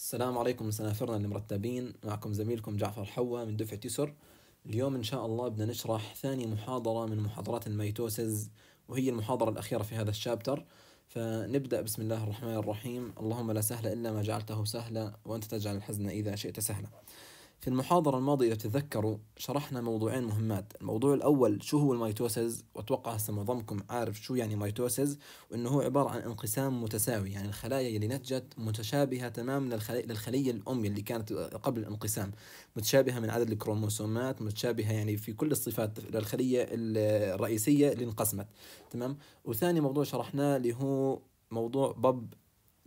السلام عليكم سنافرنا المرتبين. معكم زميلكم جعفر حوا من دفعة يسر. اليوم إن شاء الله بدنا نشرح ثاني محاضرة من محاضرات ال mitosis وهي المحاضرة الأخيرة في هذا ال chapter. فنبدأ بسم الله الرحمن الرحيم. اللهم لا سهل إلا ما جعلته سهلا وأنت تجعل الحزن إذا شئت سهلا. في المحاضرة الماضية إذا تتذكروا شرحنا موضوعين مهمات. الموضوع الأول شو هو ال mitosis؟ وأتوقع هسه معظمكم عارف شو يعني mitosis وإنه هو عبارة عن انقسام متساوي. يعني الخلايا اللي نتجت متشابهة تماما للخلية, للخلية الأم اللي كانت قبل الانقسام. متشابهة من عدد الكروموسومات متشابهة يعني في كل الصفات للخلية الرئيسية اللي انقسمت. تمام؟ وثاني موضوع شرحناه اللي هو موضوع بب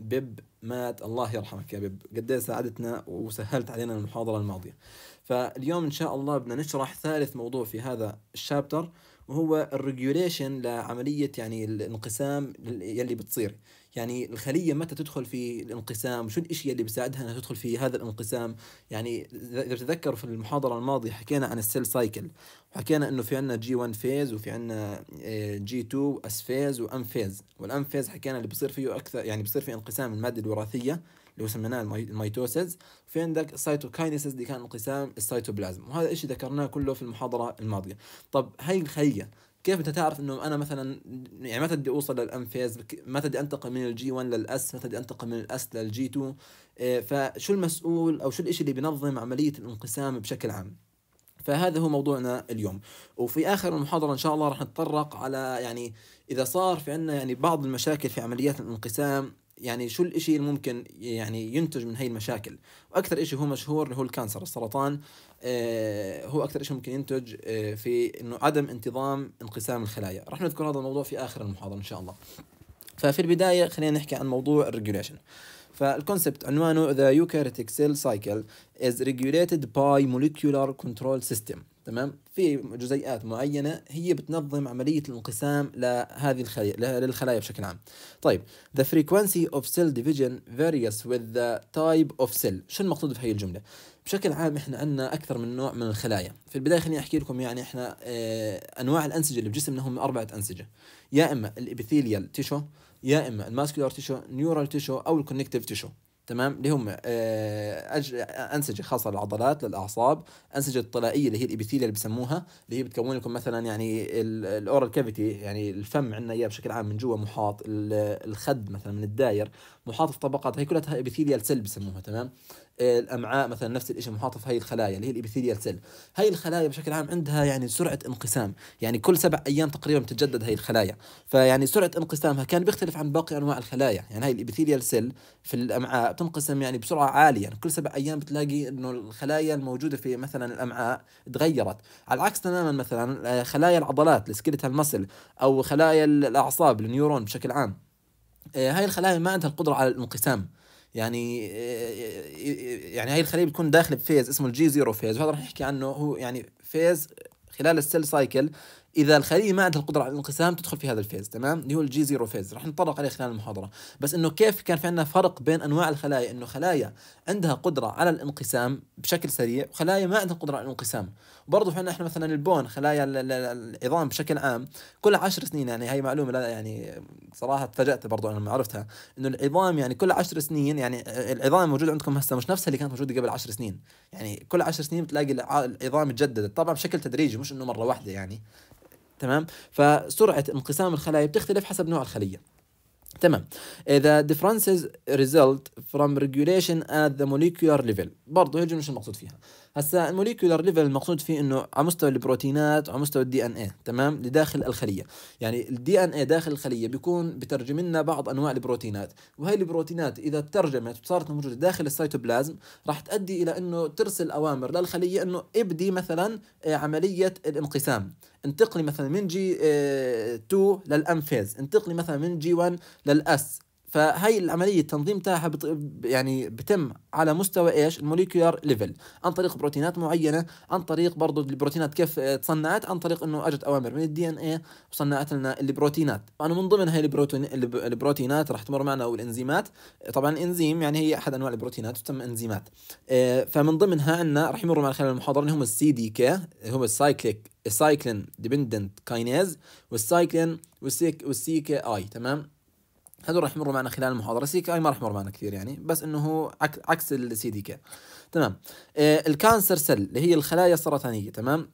بيب مات. الله يرحمك يا بيب. قد ساعدتنا وسهلت علينا المحاضرة الماضية. فاليوم إن شاء الله بدنا نشرح ثالث موضوع في هذا الشابتر وهو ال regulation لعملية يعني الانقسام يلي بتصير. يعني الخلية متى تدخل في الانقسام؟ شو الإشياء اللي بيساعدها إنها تدخل في هذا الانقسام؟ يعني اذا تتذكروا في المحاضرة الماضية حكينا عن ال cell cycle وحكينا إنه في عندنا G1 phase وفي عندنا G2 S phase و M phase وال M phase حكينا اللي بصير فيه أكثر يعني بصير في انقسام المادة الوراثية اللي سميناه ال mitosis. في عندك cytokinesis اللي كان انقسام السيتوبلازم وهذا الشيء ذكرناه كله في المحاضرة الماضية. طب هاي الخلية كيف أنت تعرف إنه أنا مثلا يعني متى بدي أوصل لل M phase متى بدي انتقل من ال G1 لل S متى بدي انتقل من ال S لل G2 إيه، فشو المسؤول أو شو الشيء اللي بينظم عملية الانقسام بشكل عام؟ فهذا هو موضوعنا اليوم. وفي آخر المحاضرة إن شاء الله راح نتطرق على يعني إذا صار في عندنا يعني بعض المشاكل في عمليات الانقسام يعني شو الإشي اللي ممكن يعني ينتج من هاي المشاكل؟ وأكثر إشي هو مشهور اللي هو ال cancer السرطان. هو أكثر إشي ممكن ينتج آه في إنه عدم انتظام انقسام الخلايا. راح نذكر هذا الموضوع في آخر المحاضرة إن شاء الله. ففي البداية خلينا نحكي عن موضوع ال regulation فال concept عنوانه The Eukaryotic Cell Cycle is regulated by Molecular Control System. تمام؟ في جزيئات معينة هي بتنظم عملية الانقسام لهذه الخلايا للخلايا بشكل عام. طيب the frequency of cell division varies with the type of cell. شو المقصود في هي الجملة؟ بشكل عام إحنا عندنا أكثر من نوع من الخلايا. في البداية خليني أحكي لكم يعني إحنا آه أنواع الأنسجة اللي بجسمنا هم أربعة أنسجة. يا إما ال epithelial tissue يا إما ال muscular tissue neural tissue أو ال connective tissue. تمام؟ اللي هم آه،. أنسجة خاصة للعضلات للأعصاب أنسجة الطلائيه اللي هي ال epithelial اللي بسموها اللي هي بتكون لكم مثلا يعني ال oral cavity يعني الفم عندنا إياه بشكل عام من جوا محاط الخد مثلا من الداير محاط في طبقات هي كلها epithelial cell بسموها. تمام؟ الأمعاء مثلا نفس الشيء محاطه في هاي الخلايا اللي هي ال epithelial cell هاي الخلايا بشكل عام عندها يعني سرعة انقسام. يعني كل سبع أيام تقريبا بتتجدد هاي الخلايا. فيعني سرعة انقسامها كان بيختلف عن باقي أنواع الخلايا. يعني هاي ال epithelial cell في الأمعاء بتنقسم يعني بسرعة عالية. يعني كل سبع أيام بتلاقي إنه الخلايا الموجودة في مثلا الأمعاء تغيرت. على العكس تماما مثلا خلايا العضلات ال skeletal muscle أو خلايا الأعصاب ال neuron بشكل عام. آه، هاي الخلايا ما عندها القدرة على الانقسام. يعني يعني هاي الخليه بتكون داخله ب phase اسمه ال G zero phase وهذا راح نحكي عنه هو يعني phase خلال ال cell cycle إذا الخليه ما عندها القدرة على الانقسام تدخل في هذا ال phase تمام؟ اللي هو ال G zero phase رح نتطرق عليه خلال المحاضرة. بس إنه كيف كان في عندنا فرق بين أنواع الخلايا؟ إنه خلايا عندها قدرة على الانقسام بشكل سريع وخلايا ما عندها قدره على الانقسام. برضه في عندنا إحنا مثلا البون خلايا العظام بشكل عام كل عشر سنين يعني هي معلومة لا يعني صراحة تفاجأت برضه أنا لما عرفتها. إنه العظام يعني كل عشر سنين يعني العظام الموجوده عندكم هسه مش نفسها اللي كانت موجودة قبل عشر سنين. يعني كل عشر سنين بتلاقي العظام تجددت طبعا بشكل تدريجي مش إنه مرة واحدة يعني. تمام؟ فسرعة انقسام الخلايا بتختلف حسب نوع الخلية. تمام. the differences result from regulation at the molecular level. برضه هي الجملة شو المقصود فيها. هسا ال molecular level المقصود فيه إنه على مستوى البروتينات وعلى مستوى ال DNA تمام؟ لداخل الخلية. يعني ال DNA داخل الخلية بيكون بترجم لنا بعض أنواع البروتينات. وهي البروتينات إذا ترجمت وصارت موجودة داخل السيتوبلازم راح تؤدي إلى إنه ترسل أوامر للخلية إنه ابدي مثلا عملية الانقسام. انتقلي مثلا من G2 آه، لل M phase انتقلي مثلا من G1 لل S. فهي العملية التنظيم تاعها بت... يعني بتم على مستوى إيش؟ ال molecular level عن طريق بروتينات معينة عن طريق برضه البروتينات كيف تصنعت عن طريق إنه اجت أوامر من ال DNA وصنعت لنا البروتينات. أنا من ضمن هاي البروتين البروتينات راح تمر معنا والإنزيمات. طبعا الإنزيم يعني هي أحد أنواع البروتينات تسمى إنزيمات. آه، فمن ضمنها عندنا راح يمر معنا خلال المحاضرة اللي هم ال CDK هم ال cyclic ال cyclin dependent kinase وال cyclin وال CKI تمام؟ هذول راح يمروا معنا خلال المحاضرة. CK ما راح يمر معنا كثير يعني بس إنه هو عكس ال CDK. تمام. آه ال cancer cell اللي هي الخلايا السرطانية. تمام.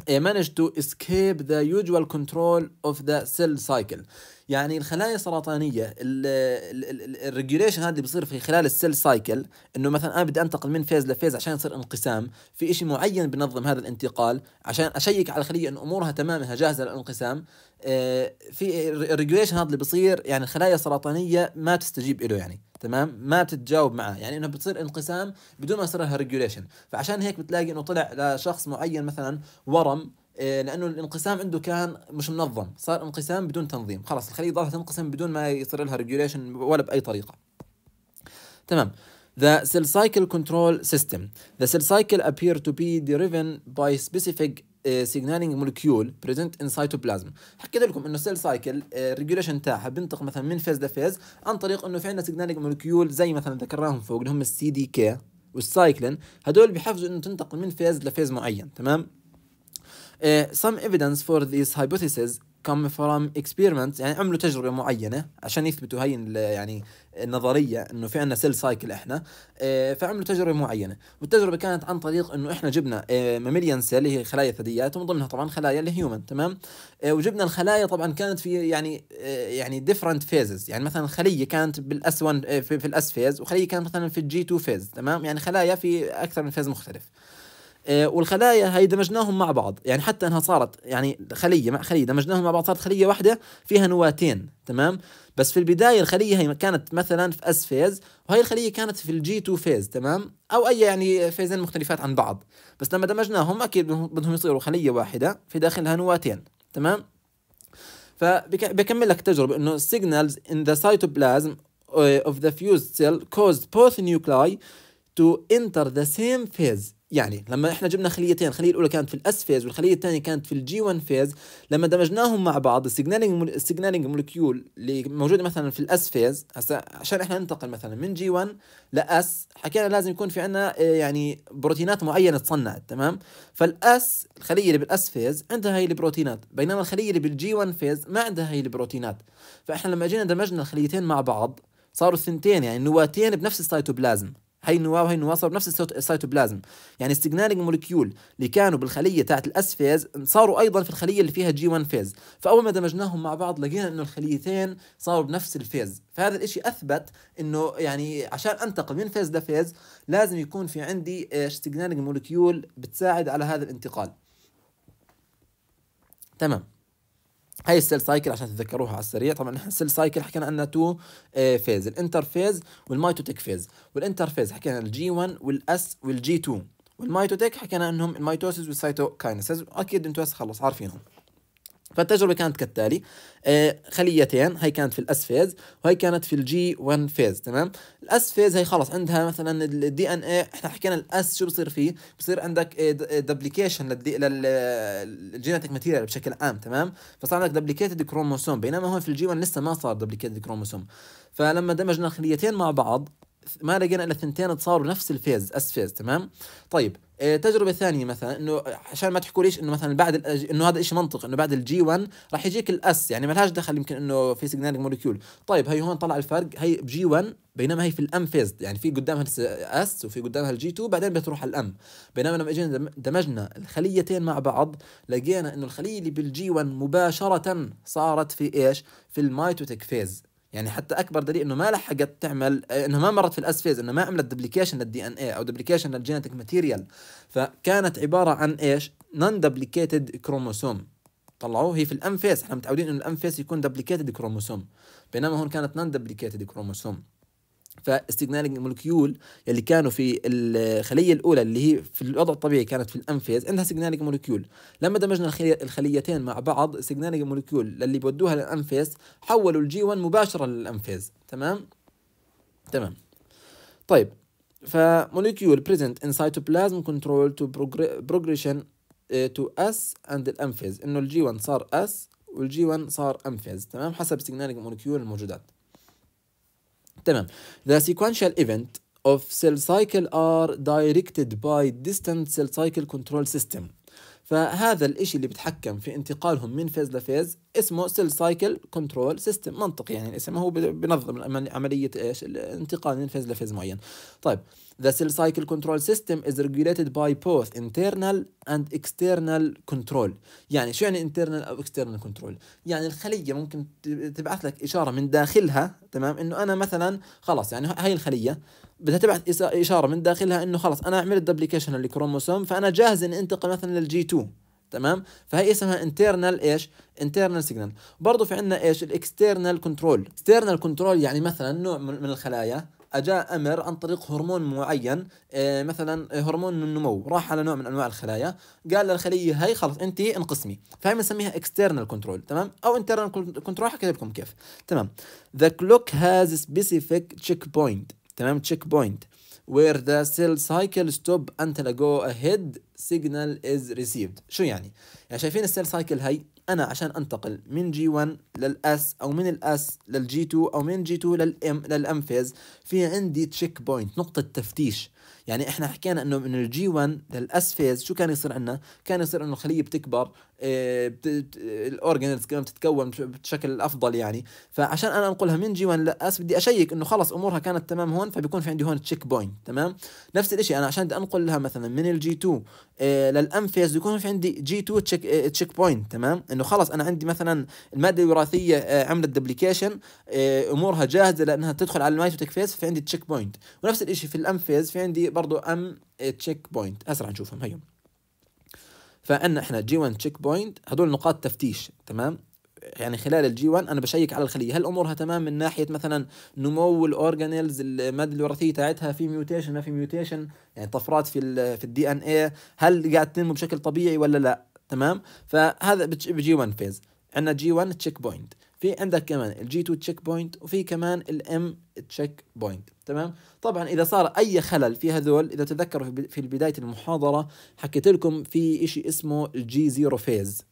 manage to escape the usual control of the cell cycle. يعني الخلايا السرطانية ال regulation هذا اللي بيصير في خلال ال cell cycle إنه مثلا أنا بدي أنتقل من phase ل phase عشان يصير انقسام في شيء معين بنظم هذا الانتقال عشان أ check على الخلية إنه أمورها تمامها جاهزة للانقسام. آه، في ال regulation هذا اللي بيصير يعني الخلايا السرطانية ما تستجيب له يعني تمام؟ ما بتتجاوب معاه يعني إنه بتصير انقسام بدون ما يصير لها regulation فعشان هيك بتلاقي إنه طلع لشخص معين مثلا ورم لأنه الانقسام عنده كان مش منظم. صار انقسام بدون تنظيم. خلاص الخليه ضلت تنقسم بدون ما يصير لها regulation ولا بأي طريقة. تمام. The cell cycle control system. The cell cycle appear to be driven by specific uh, signaling molecule present in cytoplasm. حكيت لكم إنه ال cell cycle ال regulation تاعها بينتقل مثلا من phase ل phase عن طريق إنه في عندنا signaling molecule زي مثلا ذكرناهم فوق اللي هم ال CDK وال cyclin هدول بيحفزوا إنه تنتقل من phase ل phase معين. تمام؟ Some evidence for these hypotheses come from experiments يعني عملوا تجربة معينة عشان يثبتوا هاي يعني النظرية إنه في عندنا cell cycle إحنا. Uh, فعملوا تجربة معينة. والتجربة كانت عن طريق إنه إحنا جبنا mammalian uh, cell اللي هي خلايا ثدييات ومن ضمنها طبعا خلايا ال human تمام؟ وجبنا الخلايا طبعا كانت في يعني يعني different phases. يعني مثلا خلية كانت بال S 1 في, في ال S phase وخلية كانت مثلا في ال G 2 phase تمام؟ يعني خلايا في أكثر من phase مختلف. والخلايا هي دمجناهم مع بعض. يعني حتى إنها صارت يعني خلية مع خلية دمجناهم مع بعض صارت خلية واحدة فيها نواتين تمام؟ بس في البداية الخلية هي كانت مثلا في S phase وهي الخلية كانت في ال G 2 phase تمام؟ أو أي يعني phase ين مختلفات عن بعض. بس لما دمجناهم أكيد بدهم يصيروا خلية واحدة في داخلها نواتين تمام؟ فبكمل لك تجربة إنه signals in the cytoplasm uh, of the fused cell caused both nuclei to enter the same phase. يعني لما إحنا جبنا خليتين الخليه الأولى كانت في ال S phase والخلية الثانية كانت في ال G 1 phase لما دمجناهم مع بعض ال signaling ال signaling molecule اللي موجودة مثلا في ال S phase هسه عشان إحنا ننتقل مثلا من G 1 ل S حكينا لازم يكون في عندنا آه، يعني بروتينات معينة تصنعت تمام؟ فال S الخلية اللي بال S phase عندها هي البروتينات بينما الخلية اللي بال G 1 phase ما عندها هي البروتينات. فإحنا لما جينا دمجنا الخليتين مع بعض صاروا الثنتين يعني نواتين بنفس السيتوبلازم هي النواة وهي النواة صاروا بنفس السيتوبلازم. يعني ال signaling molecule اللي كانوا بالخلية تاعت ال S phase صاروا أيضا في الخلية اللي فيها G 1 phase فأول ما دمجناهم مع بعض لقينا إنه الخليتين صاروا بنفس ال phase فهذا الإشي أثبت إنه يعني عشان أنتقل من phase ل phase لازم يكون في عندي signaling molecule بتساعد على هذا الانتقال. تمام. هاي ال cell cycle عشان تتذكروها على السريع. طبعا إحنا ال cell cycle حكينا عنها two phase. ال interphase وال mitotic phase. وال interphase حكينا الجي 1 والأس والجي 2 والميتوتيك حكينا عنهم ال mitosis وال cytokinesis أكيد أنتم هسه خلص عارفينهم. فالتجربه كانت كالتالي. آه خليتين. هي كانت في ال S phase وهي كانت في ال G 1 phase تمام؟ ال S phase هي خلص عندها مثلا ال DNA إحنا حكينا ال S شو بصير فيه؟ بصير عندك duplication لل genetic material بشكل عام تمام؟ فصار عندك duplicated chromosome بينما هون في ال G 1 لسه ما صار duplicated chromosome فلما دمجنا الخليتين مع بعض ما لقينا إلا الثنتين صاروا نفس ال phase S phase تمام؟ طيب آه، تجربة ثانية مثلا إنه عشان ما تحكوا ليش إنه مثلا بعد إنه هذا الشيء منطق إنه بعد ال G 1 راح يجيك ال S يعني ما لهاش دخل يمكن إنه في signaling molecule طيب هي هون طلع الفرق هي ب G 1 بينما هي في ال M phase يعني في قدامها S وفي قدامها ال G 2 بعدين بتروح على ال M بينما لما إجينا دمجنا الخليتين مع بعض لقينا إنه الخلية اللي بال G 1 مباشرة صارت في إيش؟ في ال mitotic phase يعني حتى أكبر دليل إنه ما لحقت تعمل انه ما مرت في ال S phase انه ما عملت duplication لل DNA أو duplication لل genetic material فكانت عبارة عن إيش؟ non duplicated chromosome طلعوه هي في ال M phase إحنا متعودين إنه ال M phase يكون duplicated chromosome بينما هون كانت non duplicated chromosome فال signaling molecule يلي كانوا في الخلية الأولى اللي هي في الوضع الطبيعي كانت في ال M phase عندها signaling molecule لما دمجنا الخليتين مع بعض signaling molecule اللي بودوها لل M phase حولوا ال G 1 مباشرة لل M phase تمام؟ تمام. طيب. ف molecule present in cytoplasm control to progression to S and ال M phase إنه ال G 1 صار S وال G 1 صار M phase تمام؟ حسب signaling molecule الموجودات. تمام the sequential event of cell cycle are directed by distant cell cycle control system فهذا الإشي اللي بيتحكم في انتقالهم من phase ل phase اسمه cell cycle control system منطقي يعني الاسم هو بنظم عملية إيش؟ الانتقال من phase ل phase معين. طيب The cell cycle control system is regulated by both internal and external control. يعني شو يعني internal أو external control يعني الخلية ممكن تبعث لك إشارة من داخلها تمام؟ إنه أنا مثلا خلاص يعني هاي الخلية بدها تبعث إشارة من داخلها إنه خلاص أنا عملت duplication لل chromosome فأنا جاهز إني أنتقل مثلا لل G 2 تمام؟ فهي اسمها internal إيش؟ internal signal برضه في عندنا إيش؟ ال external control external control يعني مثلا نوع من الخلايا. أجاء أمر عن طريق هرمون معين إيه مثلا هرمون النمو راح على نوع من أنواع الخلايا. قال للخلية هي خلص أنت انقسمي. فهي بنسميها external control تمام؟ أو internal control حكيت لكم كيف. تمام. clock has specific check point تمام؟ check point where the cell cycle stop until a go ahead signal is received. شو يعني؟ يعني شايفين ال cell cycle هي أنا عشان أنتقل من G 1 لل S أو من ال S لل G 2 أو من G 2 لل M لل M phase في عندي check point نقطة تفتيش. يعني إحنا حكينا إنه من ال G 1 لل S phase شو كان يصير عندنا؟ كان يصير إنه الخلية بتكبر آه ال organelles كمان بتتكون بشكل أفضل يعني. فعشان أنا أنقلها من G 1 ل S بدي أشيك إنه خلص أمورها كانت تمام هون فبيكون في عندي هون check point تمام؟ نفس الشيء أنا عشان بدي أنقلها مثلا من ال G 2 آه لل M phase بيكون في عندي G 2 check check point تمام؟ إنه خلص أنا عندي مثلا المادة الوراثية آه عملت duplication أمورها جاهزة لأنها تدخل على ال mitotic phase في عندي check point ونفس الشيء في ال M phase في عندي برضو M check point رح نشوفهم. هيهم فعندنا إحنا G 1 check point هدول نقاط تفتيش. تمام؟ يعني خلال ال G 1 أنا بشيك على الخليه هل أمورها تمام من ناحية مثلا نمو ال organelles الماده الوراثية تاعتها؟ في mutation ما في mutation يعني طفرات في ال في ال DNA هل قاعد تنمو بشكل طبيعي ولا لا؟ تمام؟ فهذا ب G1 phase عندنا G1 checkpoint في عندك كمان ال G2 checkpoint وفي كمان ال M checkpoint تمام؟ طبعا إذا صار أي خلل في هذول إذا تذكروا في بدايه المحاضرة حكيت لكم في شيء اسمه ال G zero phase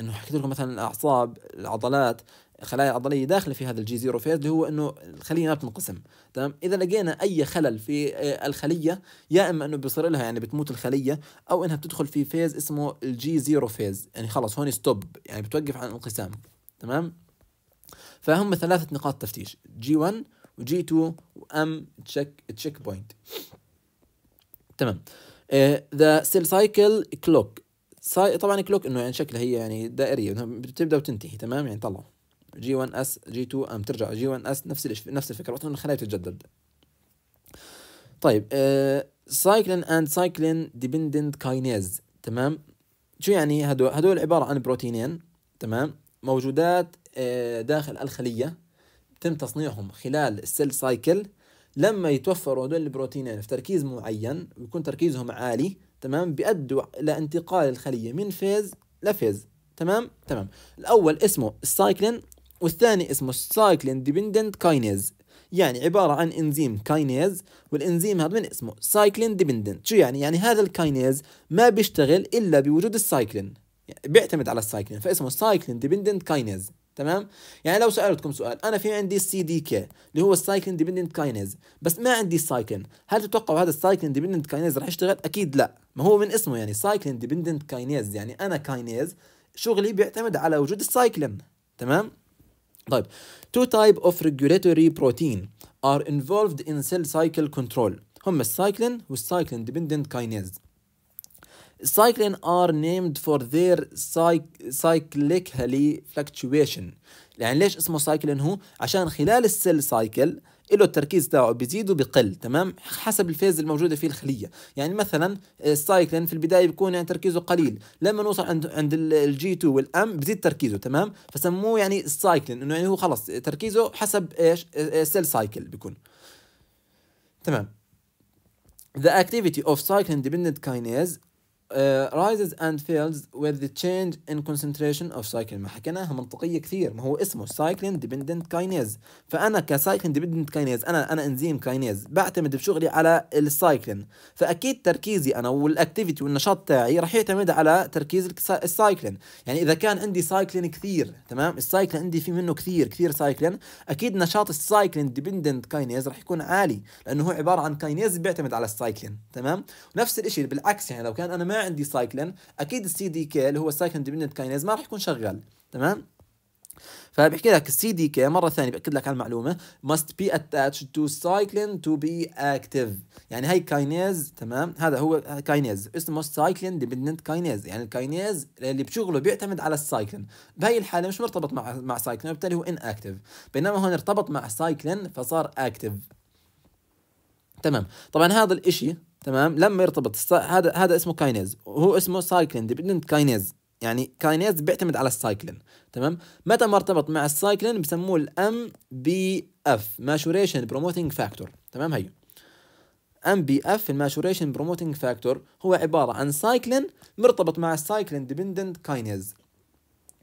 إنه حكيت لكم مثلا الأعصاب العضلات الخلايا العضليه داخلة في هذا ال G zero phase اللي هو إنه الخلية ما بتنقسم تمام؟ إذا لقينا أي خلل في الخلية يا إما إنه بيصير لها يعني بتموت الخلية أو إنها بتدخل في phase اسمه ال G zero phase يعني خلص هون stop يعني بتوقف عن الانقسام تمام؟ فهم ثلاثة نقاط تفتيش. G1 و G2 و M check checkpoint تمام. the cell cycle clock طبعا clock إنه يعني شكلها هي يعني دائرية بتبدأ وتنتهي تمام؟ يعني طلعوا G1 S G2 M ترجع. G1 S نفس الش... نفس الفكرة إنه الخلايا تتجدد. طيب cyclin and cyclin dependent kinase تمام؟ شو يعني هدول هدول عبارة عن بروتينين تمام؟ موجودات داخل الخلية. تم تصنيعهم خلال ال cell cycle لما يتوفروا هذول البروتينين في تركيز معين ويكون تركيزهم عالي تمام؟ بيأدوا لانتقال الخلية من phase ل phase تمام؟ تمام. الأول اسمه ال cyclin والثاني اسمه ال cyclin dependent kinase يعني عبارة عن إنزيم kinase والإنزيم هذا من اسمه cyclin dependent شو يعني؟ يعني هذا ال kinase ما بيشتغل إلا بوجود ال cyclin يعني بيعتمد على ال cyclin فاسمه cyclin dependent kinase تمام؟ يعني لو سألتكم سؤال أنا في عندي ال CDK اللي هو ال cyclin dependent kinase بس ما عندي ال cyclin هل تتوقعوا هذا ال cyclin dependent kinase راح يشتغل؟ أكيد لا. ما هو من اسمه يعني cyclin dependent kinase يعني أنا kinase شغلي بيعتمد على وجود ال cyclin تمام؟ طيب two type of regulatory protein are involved in cell cycle control. هم ال cyclin وال cyclin dependent kinase Cyclin are named for their cyclically fluctuation. يعني ليش اسمه cyclin هو؟ عشان خلال ال cell cycle له التركيز تاعه بيزيد وبقل تمام؟ حسب ال phase الموجودة في الخلية. يعني مثلا ال cyclin في البداية بيكون يعني تركيزه قليل. لما نوصل عند عند ال G2 وال M بزيد تركيزه تمام؟ فسموه يعني ال cyclin إنه يعني هو خلص تركيزه حسب إيش؟ ال cell cycle بيكون. تمام. The activity of cyclin dependent kinase uh, rises and falls with the change in concentration of cyclin. ما حكيناها منطقية كثير. ما هو اسمه cyclin dependent kinase. فأنا ك cyclin dependent kinase أنا أنا انزيم kinase بعتمد بشغلي على ال cyclin فأكيد تركيزي أنا وال activity والنشاط تاعي راح يعتمد على تركيز ال cyclin يعني إذا كان عندي cyclin كثير تمام؟ ال cyclin عندي في منه كثير كثير cyclin أكيد نشاط ال cyclin dependent kinase راح يكون عالي لأنه هو عبارة عن kinase بيعتمد على ال cyclin تمام؟ ونفس الشيء بالعكس يعني لو كان أنا ما عندي cyclin أكيد ال CDK اللي هو ال cyclin dependent kinase ما راح يكون شغال تمام؟ فبحكي لك ال CDK مرة ثانية بأكد لك على المعلومة. Must be attached to cyclin to be active. يعني هي kinase تمام؟ هذا هو kinase اسمه cyclin dependent kinase يعني ال kinase اللي بشغله بيعتمد على ال cyclin بهي الحالة مش مرتبط مع مع cyclin وبالتالي هو inactive بينما هون ارتبط مع cyclin فصار active تمام؟ طبعا هذا الإشي تمام؟ لما يرتبط. هذا هذا اسمه kinase. وهو اسمه cyclin dependent kinase. يعني kinase بيعتمد على ال cyclin. تمام؟ متى ما ارتبط مع ال cyclin بسموه ال MPF maturation promoting factor تمام؟ هي MPF ال maturation promoting factor هو عبارة عن cyclin مرتبط مع ال cyclin dependent kinase.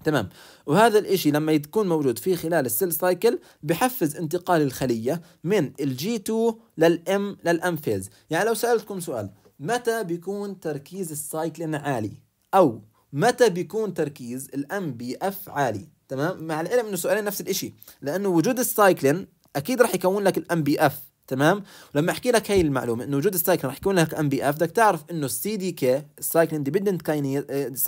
تمام. وهذا الإشي لما يكون موجود في خلال ال cell cycle بحفز انتقال الخلية من ال G2 لل M لل M phase. يعني لو سألتكم سؤال متى بيكون تركيز ال cyclin عالي؟ أو متى بيكون تركيز ال MPF عالي؟ تمام؟ مع العلم إنه سؤالين نفس الإشي لأنه وجود ال cyclin أكيد راح يكون لك ال MPF. تمام؟ ولما أحكي لك هاي المعلومة إنه وجود ال cyclin راح يكون لك MPF بدك تعرف إنه ال CDK ال cyclin dependent kinase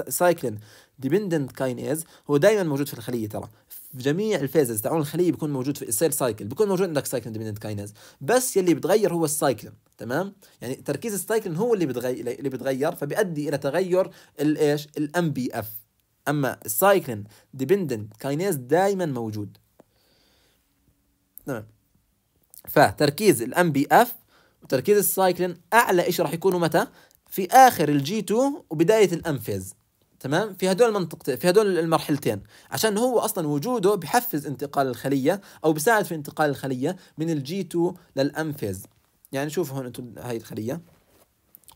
cyclin dependent kinase هو دائما موجود في الخليه ترى. في جميع ال phases تاعون الخليه بيكون موجود في ال cell cycle بيكون موجود عندك cyclin dependent kinase بس يلي بتغير هو ال cyclin تمام؟ يعني تركيز ال cyclin هو اللي بتغير اللي بتغير فبيؤدي إلى تغير الايش ال MPF أما ال cyclin dependent kinase دائما موجود. تمام؟ فتركيز ال MPF وتركيز ال cyclin أعلى شيء راح يكونوا متى؟ في آخر ال G2 وبداية ال M phase تمام؟ في هدول المنطقتين في هدول المرحلتين. عشان هو أصلا وجوده بحفز انتقال الخلية أو بيساعد في انتقال الخلية من ال G2 لل M phase يعني شوفوا هون أنتم هاي الخلية.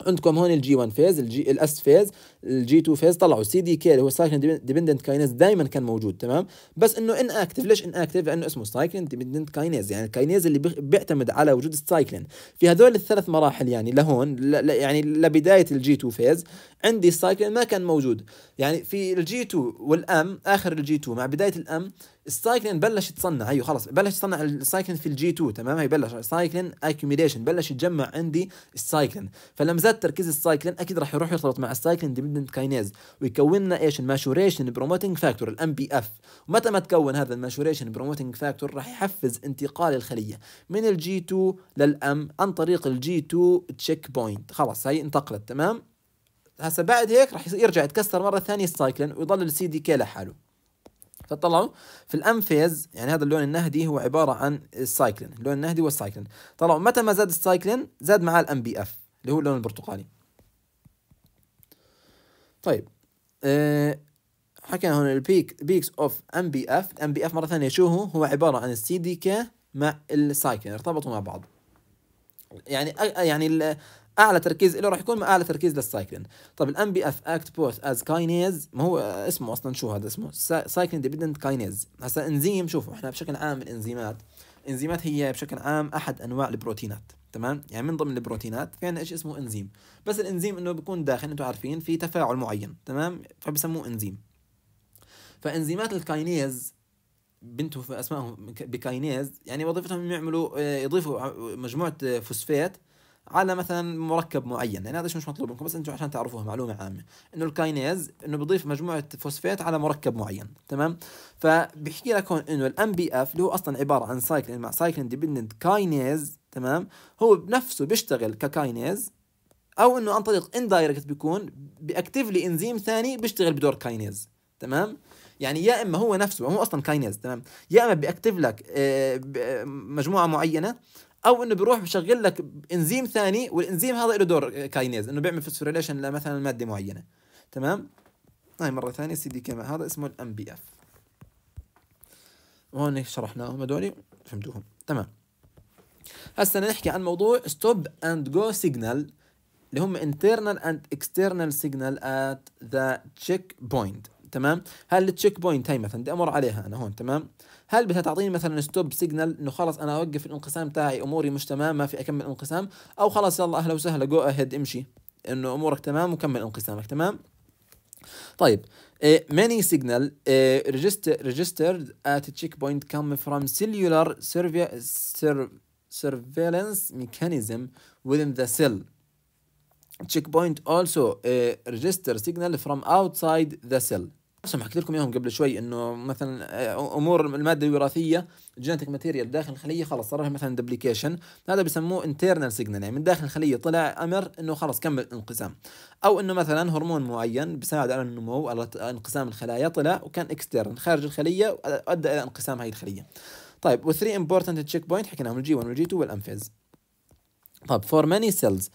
عندكم هون ال G1 phase ال G ال S phase ال G2 phase طلعوا. CDK اللي هو cyclin dependent kinase دائما كان موجود تمام؟ بس إنه inactive ليش inactive لأنه اسمه cyclin dependent kinase يعني ال kinase اللي بيعتمد على وجود ال cyclin في هذول الثلاث مراحل يعني لهون ل يعني لبداية ال G2 phase عندي ال cyclin ما كان موجود. يعني في الجي 2 والام آخر الجي 2 مع بداية ال M ال cyclin بلش يتصنع. أيوه خلص بلش يتصنع ال cyclin في ال G2 تمام؟ هي بلش. cyclin accumulation بلش يتجمع عندي ال cyclin. فلما زاد تركيز ال cyclin أكيد راح يروح يرتبط مع ال cyclin dependent kinase ويكون لنا إيش؟ ال maturation promoting factor ال MPF ومتى ما تكون هذا ال maturation promoting factor راح يحفز انتقال الخلية من ال G2 لل M عن طريق ال G2 checkpoint خلاص هي انتقلت تمام؟ هسه بعد هيك راح يرجع يتكسر مرة ثانية ال cyclin ويضل ال CDK لحاله. فطلعوا في ال M phase يعني هذا اللون النهدي هو عبارة عن ال cyclin اللون النهدي هو ال cyclin. طلعوا متى ما زاد ال cyclin زاد معاه ال MPF اللي هو اللون البرتقالي. طيب أه حكينا هون ال peak peaks of MPF ال MPF مرة ثانية شو هو؟ هو عبارة عن ال CDK مع ال cyclin ارتبطوا مع بعض. يعني يعني أعلى تركيز له راح يكون أعلى تركيز لل cyclin. طب ال MPF act both as kinase ما هو اسمه أصلا شو هذا اسمه؟ cyclin dependent kinase. هسا إنزيم شوفوا إحنا بشكل عام الإنزيمات الانزيمات هي بشكل عام أحد أنواع البروتينات تمام؟ يعني من ضمن البروتينات في عندنا شيء اسمه؟ إنزيم. بس الإنزيم إنه بيكون داخل أنتم عارفين في تفاعل معين تمام؟ فبسموه إنزيم. فإنزيمات ال kinase بنتهوا في أسمائهم ب kinase يعني وظيفتهم يعملوا آه، يضيفوا مجموعة فوسفات على مثلا مركب معين. يعني هذا مش مطلوب منكم بس أنتم عشان تعرفوها معلومة عامة. إنه ال kinase إنه بيضيف مجموعة فوسفات على مركب معين تمام؟ فبيحكي لك هون إنه ال MPF اللي هو أصلا عبارة عن cyclin مع cyclin dependent kinase تمام؟ هو بنفسه بيشتغل ك kinase أو إنه عن طريق indirect بيكون بي activate لي انزيم ثاني بيشتغل بدور kinase تمام؟ يعني يا إما هو نفسه هو أصلا kinase تمام؟ يا إما بي activate لك آه، مجموعة معينة أو إنه بيروح بشغل لك إنزيم ثاني والإنزيم هذا له دور kinase إنه بيعمل phosphorylation لمثلا مادة معينة. تمام؟ هاي مرة ثانية CDK ما هذا اسمه ال MPF وهون شرحناهم هذول فهمتوهم. تمام. هسه نحكي عن موضوع stop and go signal اللي هم internal and external signal at the check point تمام؟ هل ال checkpoint هي مثلا بدي أمر عليها أنا هون تمام؟ هل بدها تعطيني مثلا stop signal إنه خلص أنا أوقف الانقسام تاعي أموري مش تمام ما في أكمل انقسام؟ أو خلص يلا أهلا وسهلا go ahead امشي. إنه أمورك تمام وكمل انقسامك تمام؟ طيب many signal registered at checkpoint come from cellular surveillance mechanism within the cell checkpoint also uh, register signal from outside the cell. عشان حكيت لكم إياهم قبل شوي إنه مثلا آه، أمور المادة الوراثية ال genetic material داخل الخلية خلص صار لها مثلا duplication هذا بيسموه internal signal يعني من داخل الخلية طلع أمر إنه خلص كمل انقسام أو إنه مثلا هرمون معين بيساعد على النمو على انقسام الخلايا طلع وكان external خارج الخلية ادى إلى انقسام هذه الخلية. طيب و 3 important checkpoint حكيناهم ال G1 وال G2 وال M phase طيب for many cells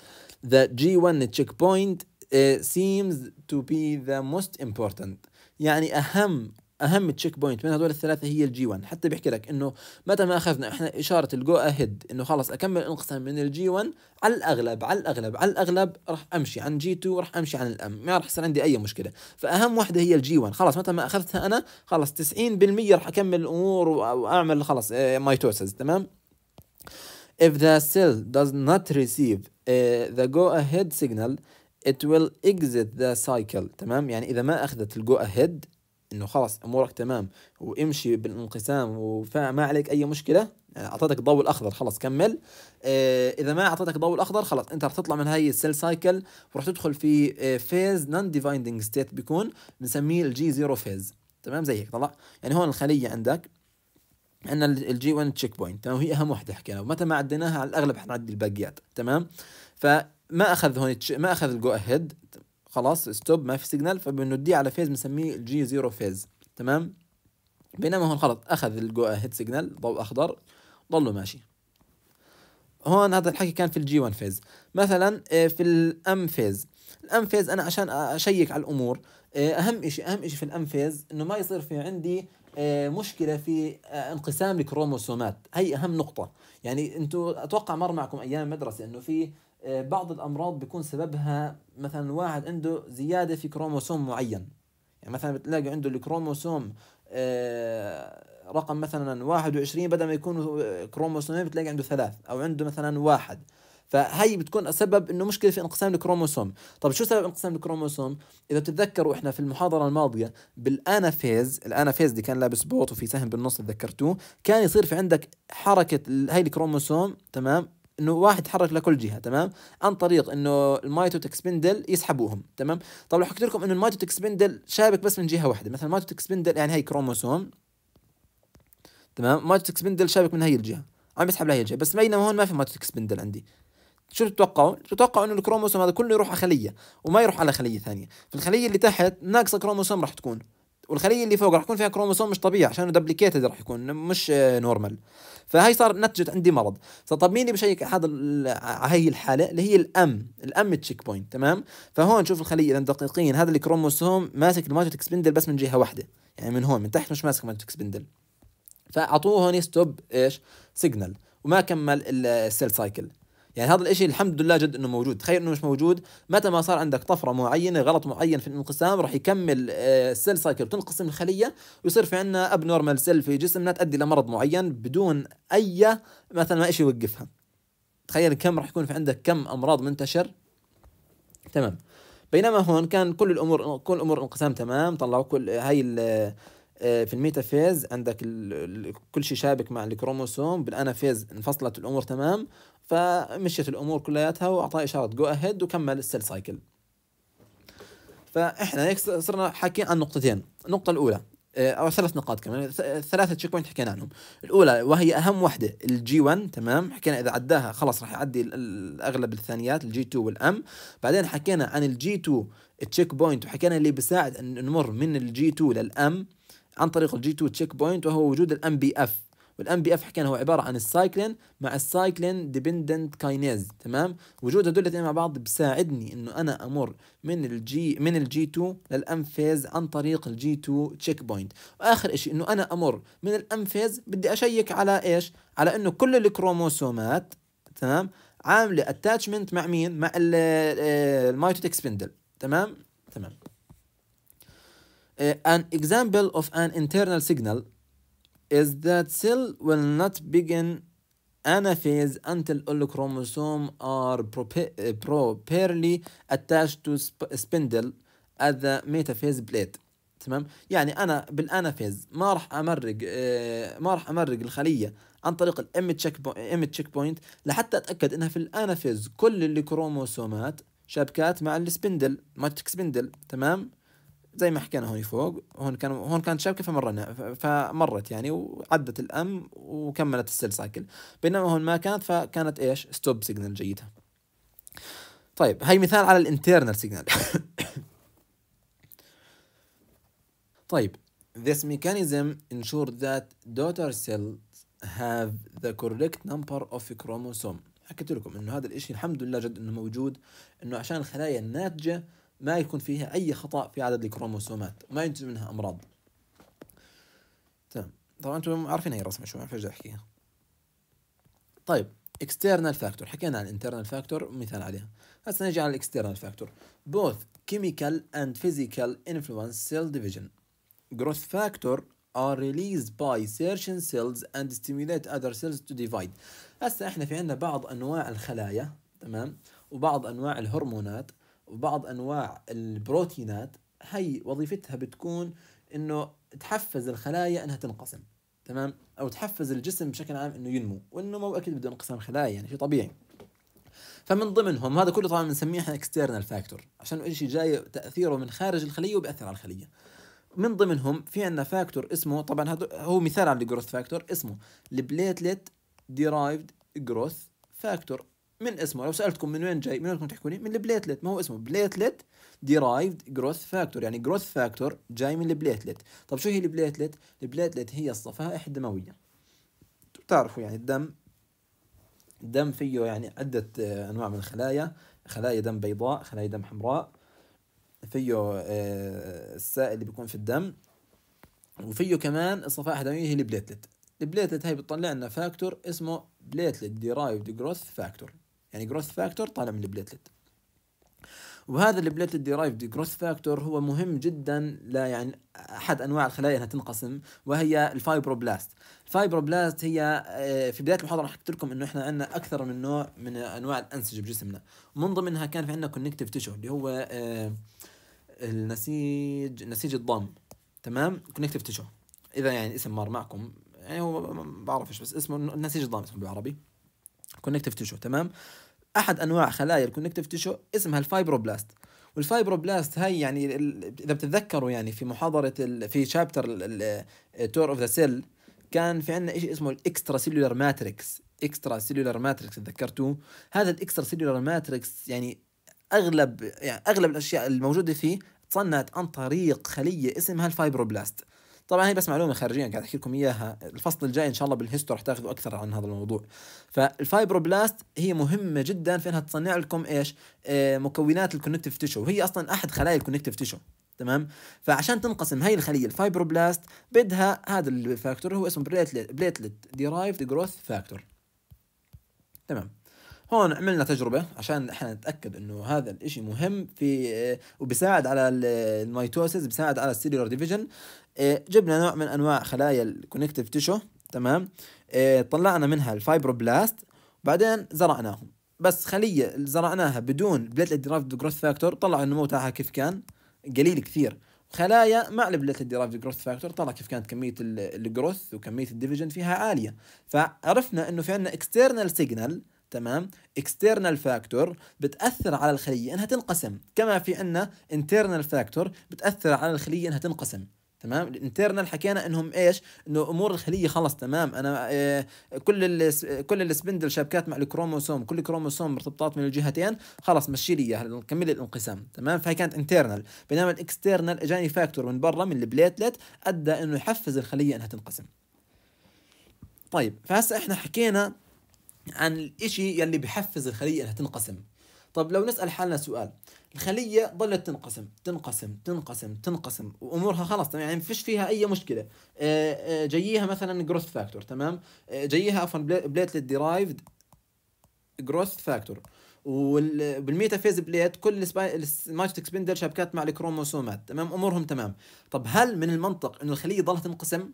the G1 checkpoint uh, seems to be the most important. يعني أهم أهم checkpoint من هذول الثلاثة هي ال G1 حتى بيحكي لك إنه متى ما أخذنا إحنا إشارة ال go ahead إنه خلص أكمل انقسام من ال G1 على الأغلب على الأغلب على الأغلب راح أمشي عن G2 راح أمشي عن ال M ما راح يصير عندي أي مشكلة. فأهم وحده هي ال G1 خلص متى ما أخذتها أنا خلص 90% راح أكمل الأمور وأعمل خلص mitosis تمام؟ If the cell does not receive uh, the go ahead signal it will exit the cycle. تمام؟ يعني إذا ما أخذت ال go ahead إنه خلاص أمورك تمام وامشي بالانقسام وما عليك أي مشكلة يعني أعطيتك الضوء الأخضر خلاص كمل. آه إذا ما أعطيتك الضوء الأخضر خلاص أنت رح تطلع من هاي ال cell cycle ورح تدخل في phase non-dividing state بيكون بنسميه ال G zero phase تمام؟ زي هيك طلع؟ يعني هون الخلية عندك عندنا ال G1 checkpoint تمام؟ وهي أهم وحدة حكينا ومتى ما عديناها على الأغلب حنعدي الباقيات. تمام؟ ف ما أخذ هون ما أخذ ال go ahead خلاص stop ما في signal فبنوديه على phase بنسميه G zero phase تمام؟ بينما هون خلص أخذ ال go ahead signal ضوء أخضر ضله ماشي. هون هذا الحكي كان في ال G1 phase مثلا آه، في ال M phase ال M phase أنا عشان أ check على الأمور آه، أهم شيء أهم شيء في ال M phase إنه ما يصير في عندي آه، مشكلة في انقسام الكروموسومات هي أهم نقطة. يعني أنتم أتوقع مر معكم أيام المدرسة إنه في بعض الأمراض بيكون سببها مثلا واحد عنده زيادة في كروموسوم معين. يعني مثلا بتلاقي عنده الكروموسوم آه، رقم مثلا 21 بدل ما يكون كروموسومين بتلاقي عنده ثلاث أو عنده مثلا واحد. فهي بتكون سبب إنه مشكلة في انقسام الكروموسوم. طب شو سبب انقسام الكروموسوم؟ إذا بتتذكروا إحنا في المحاضرة الماضية بال anaphase ال anaphase دي كان لابس بوط وفي سهم بالنص تذكرتوه كان يصير في عندك حركة هاي الكروموسوم تمام؟ إنه واحد يتحرك لكل جهة تمام؟ عن طريق إنه ال mitotic spindle يسحبوهم تمام؟ طب لو حكيت لكم إنه ال mitotic spindle شابك بس من جهة واحدة مثلا ال mitotic spindle يعني هي كروموسوم تمام؟ mitotic spindle شابك من هي الجهة عم يسحب لهي الجهة بس بينما هون ما في mitotic spindle عندي. شو تتوقعوا؟ تتوقعوا إنه الكروموسوم هذا كله يروح على خلية وما يروح على خلية ثانية، في الخلية اللي تحت ناقصة كروموسوم راح تكون والخلية اللي فوق راح يكون فيها كروموسوم مش طبيعي عشان duplicated راح يكون مش normal. فهي صار نتجت عندي مرض. طب مين اللي بشيك هذا هي الحالة؟ اللي هي ال M. ال M checkpoint تمام؟ فهون شوف الخليه إذا دقيقين هذا الكروموسوم ماسك ال mitotic spindle بس من جهة واحدة. يعني من هون من تحت مش ماسك ال mitotic spindle. فأعطوه هون stop إيش؟ signal وما كمل ال cell cycle يعني هذا الإشي الحمد لله جد إنه موجود. تخيل إنه مش موجود. متى ما صار عندك طفرة معينة غلط معين في الانقسام راح يكمل ال cell cycle وتنقسم الخلية ويصير في عندنا abnormal cell في جسمنا تؤدي لمرض معين بدون أي مثلا ما شيء يوقفها. تخيل كم راح يكون في عندك كم أمراض منتشر. تمام. بينما هون كان كل الأمور كل الأمور انقسام تمام. طلعوا كل هاي آه، في ال metaphase عندك كل شيء شابك مع الكروموسوم بال anaphase انفصلت الأمور تمام فمشيت الأمور كلياتها واعطاه إشارة go ahead وكمل ال cell cycle فإحنا هيك صرنا حاكيين عن نقطتين. النقطة الأولى آه، أو ثلاث نقاط كمان ثلاثة checkpoint حكينا عنهم. الأولى وهي أهم وحدة ال G1 تمام حكينا إذا عداها خلص راح يعدي اغلب الثانيات ال G2 وال M. بعدين حكينا عن ال G2 ال checkpoint وحكينا اللي بيساعد إن نمر من ال G2 لل M. عن طريق ال G2 checkpoint وهو وجود ال MPF وال MPF حكينا هو عبارة عن ال cyclin مع ال cyclin dependent kinase تمام؟ وجود هدول الاثنين مع بعض بيساعدني إنه أنا أمر من ال G من ال G2 لل M phase عن طريق ال G2 checkpoint وآخر شيء إنه أنا أمر من ال M phase بدي أ check على إيش؟ على إنه كل الكروموسومات تمام؟ عاملة attachment مع مين؟ مع ال mitotic spindle تمام؟ تمام. Uh, an example of an internal signal is that cell will not begin anaphase until all chromosome are properly attached to spindle at the metaphase plate. تمام؟ يعني أنا بال anaphase ما راح أمرق ما راح أمرق الخلية عن طريق ال M check M checkpoint لحتى أتأكد إنها في ال anaphase. كل الكروموسومات شابكات مع ال spindle mitotic spindle تمام؟ زي ما حكينا هون فوق هون كان هون كانت شبكة فمرنا فمرت يعني وعدت ال M وكملت ال cell cycle. بينما هون ما كانت فكانت إيش؟ stop signal جيدة. طيب هاي مثال على ال internal signal طيب this mechanism ensure that daughter cells have the correct number of chromosome حكيت لكم إنه هذا الإشي الحمد لله جد إنه موجود إنه عشان الخلايا الناتجة ما يكون فيها أي خطأ في عدد الكروموسومات وما ينتج منها أمراض. تمام. طبعا أنتم عارفين هي الرسمة شو ما في أحكيها. طيب external factor. حكينا عن internal factor مثال عليها. هسه نجي على external factor. Both chemical and physical influence cell division. Growth factor are released by certain cells and stimulate other cells to divide. هسه إحنا في عندنا بعض أنواع الخلايا تمام؟ وبعض أنواع الهرمونات. وبعض أنواع البروتينات هي وظيفتها بتكون إنه تحفز الخلايا إنها تنقسم تمام؟ أو تحفز الجسم بشكل عام إنه ينمو والنمو أكيد بده انقسام خلايا يعني شيء طبيعي. فمن ضمنهم هذا كله طبعا بنسميه إحنا external factor عشان شيء جاي تأثيره من خارج الخلية وبيأثر على الخلية. من ضمنهم في عندنا factor اسمه طبعا هذا هو مثال على ال growth factor اسمه ال platelet derived growth factor من اسمه لو سألتكم من وين جاي من وين تحكوا لي من ال platelet. ما هو اسمه؟ platelet derived growth factor يعني growth factor جاي من ال platelet. طب شو هي ال platelet؟ ال platelet هي الصفائح الدمويه تعرفوا يعني الدم الدم فيه يعني عدة أنواع من الخلايا. خلايا دم بيضاء خلايا دم حمراء. فيه آه، السائل اللي بيكون في الدم. وفيه كمان الصفائح الدموية هي ال platelet. ال platelet هاي بتطلع لنا factor اسمه platelet derived growth factor يعني growth factor طالع من ال platelet وهذا ال platelet derived growth factor هو مهم جدا لا يعني أحد أنواع الخلايا إنها تنقسم وهي ال fibroblast. ال fibroblast هي آه، في بداية المحاضرة حكيت لكم إنه إحنا عندنا أكثر من نوع من أنواع الأنسجة بجسمنا ومن ضمنها كان في عندنا connective tissue اللي هو آه، النسيج نسيج الضم. تمام؟ connective tissue إذا يعني اسم مر معكم يعني هو ما بعرفش بس اسمه نسيج الضم اسمه بالعربي. connective tissue تمام؟ أحد أنواع خلايا ال connective tissue اسمها ال fibroblast وال fibroblast هاي يعني إذا بتتذكروا يعني في محاضرة في chapter tour of the cell كان في عندنا شيء اسمه ال extracellular matrix extracellular matrix تذكرتوه؟ هذا ال extracellular matrix يعني أغلب يعني أغلب الأشياء الموجودة فيه تصنعت عن طريق خلية اسمها ال fibroblast طبعا هي بس معلومة خارجيه قاعد أحكي لكم إياها. الفصل الجاي إن شاء الله بال histology رح تاخذوا أكثر عن هذا الموضوع. فال fibroblast هي مهمة جدا في إنها تصنع لكم إيش؟ آه مكونات ال connective tissue وهي أصلا أحد خلايا ال connective tissue تمام؟ فعشان تنقسم هاي الخلية ال fibroblast بدها هذا ال factor هو اسمه platelet platelet derived growth factor تمام؟ هون عملنا تجربة عشان إحنا نتأكد إنه هذا الإشي مهم في آه، وبيساعد على ال mitosis بيساعد على ال cellular division جبنا نوع من أنواع خلايا ال connective tissue تمام؟ آه، طلعنا منها ال fibroblast بعدين زرعناهم. بس خلية زرعناها بدون platelet derived growth factor طلع النمو تاعها كيف كان قليل كثير. خلايا مع ال platelet derived growth factor طلع كيف كانت كمية ال growth وكمية ال division فيها عالية. فعرفنا إنه في عندنا external signal تمام؟ external factor بتأثر على الخلية إنها تنقسم. كما في عندنا internal factor بتأثر على الخلية إنها تنقسم. تمام؟ ال internal حكينا إنهم إيش؟ إنه أمور الخلية خلص تمام. أنا إيه كل كل ال spindle شبكات مع الكروموسوم كل كروموسوم مرتبطات من الجهتين خلص مشي لي اياها كمل الانقسام. تمام؟ فهي كانت internal بينما ال external اجاني factor من برا من ال platelet أدى إنه يحفز الخلية إنها تنقسم. طيب فهسه إحنا حكينا عن الإشي يلي بحفز الخلية إنها تنقسم. طب لو نسأل حالنا سؤال الخلية ظلت تنقسم تنقسم تنقسم تنقسم وأمورها خلاص يعني ما فيش فيها أي مشكلة. آه، آه، جاييها مثلا growth factor تمام؟ آه، جاييها عفوا platelet derived growth factor وبال metaphase plate كل ال mitotic spindle شبكات مع الكروموسومات تمام؟ أمورهم تمام. طب هل من المنطق إنه الخلية ضلت تنقسم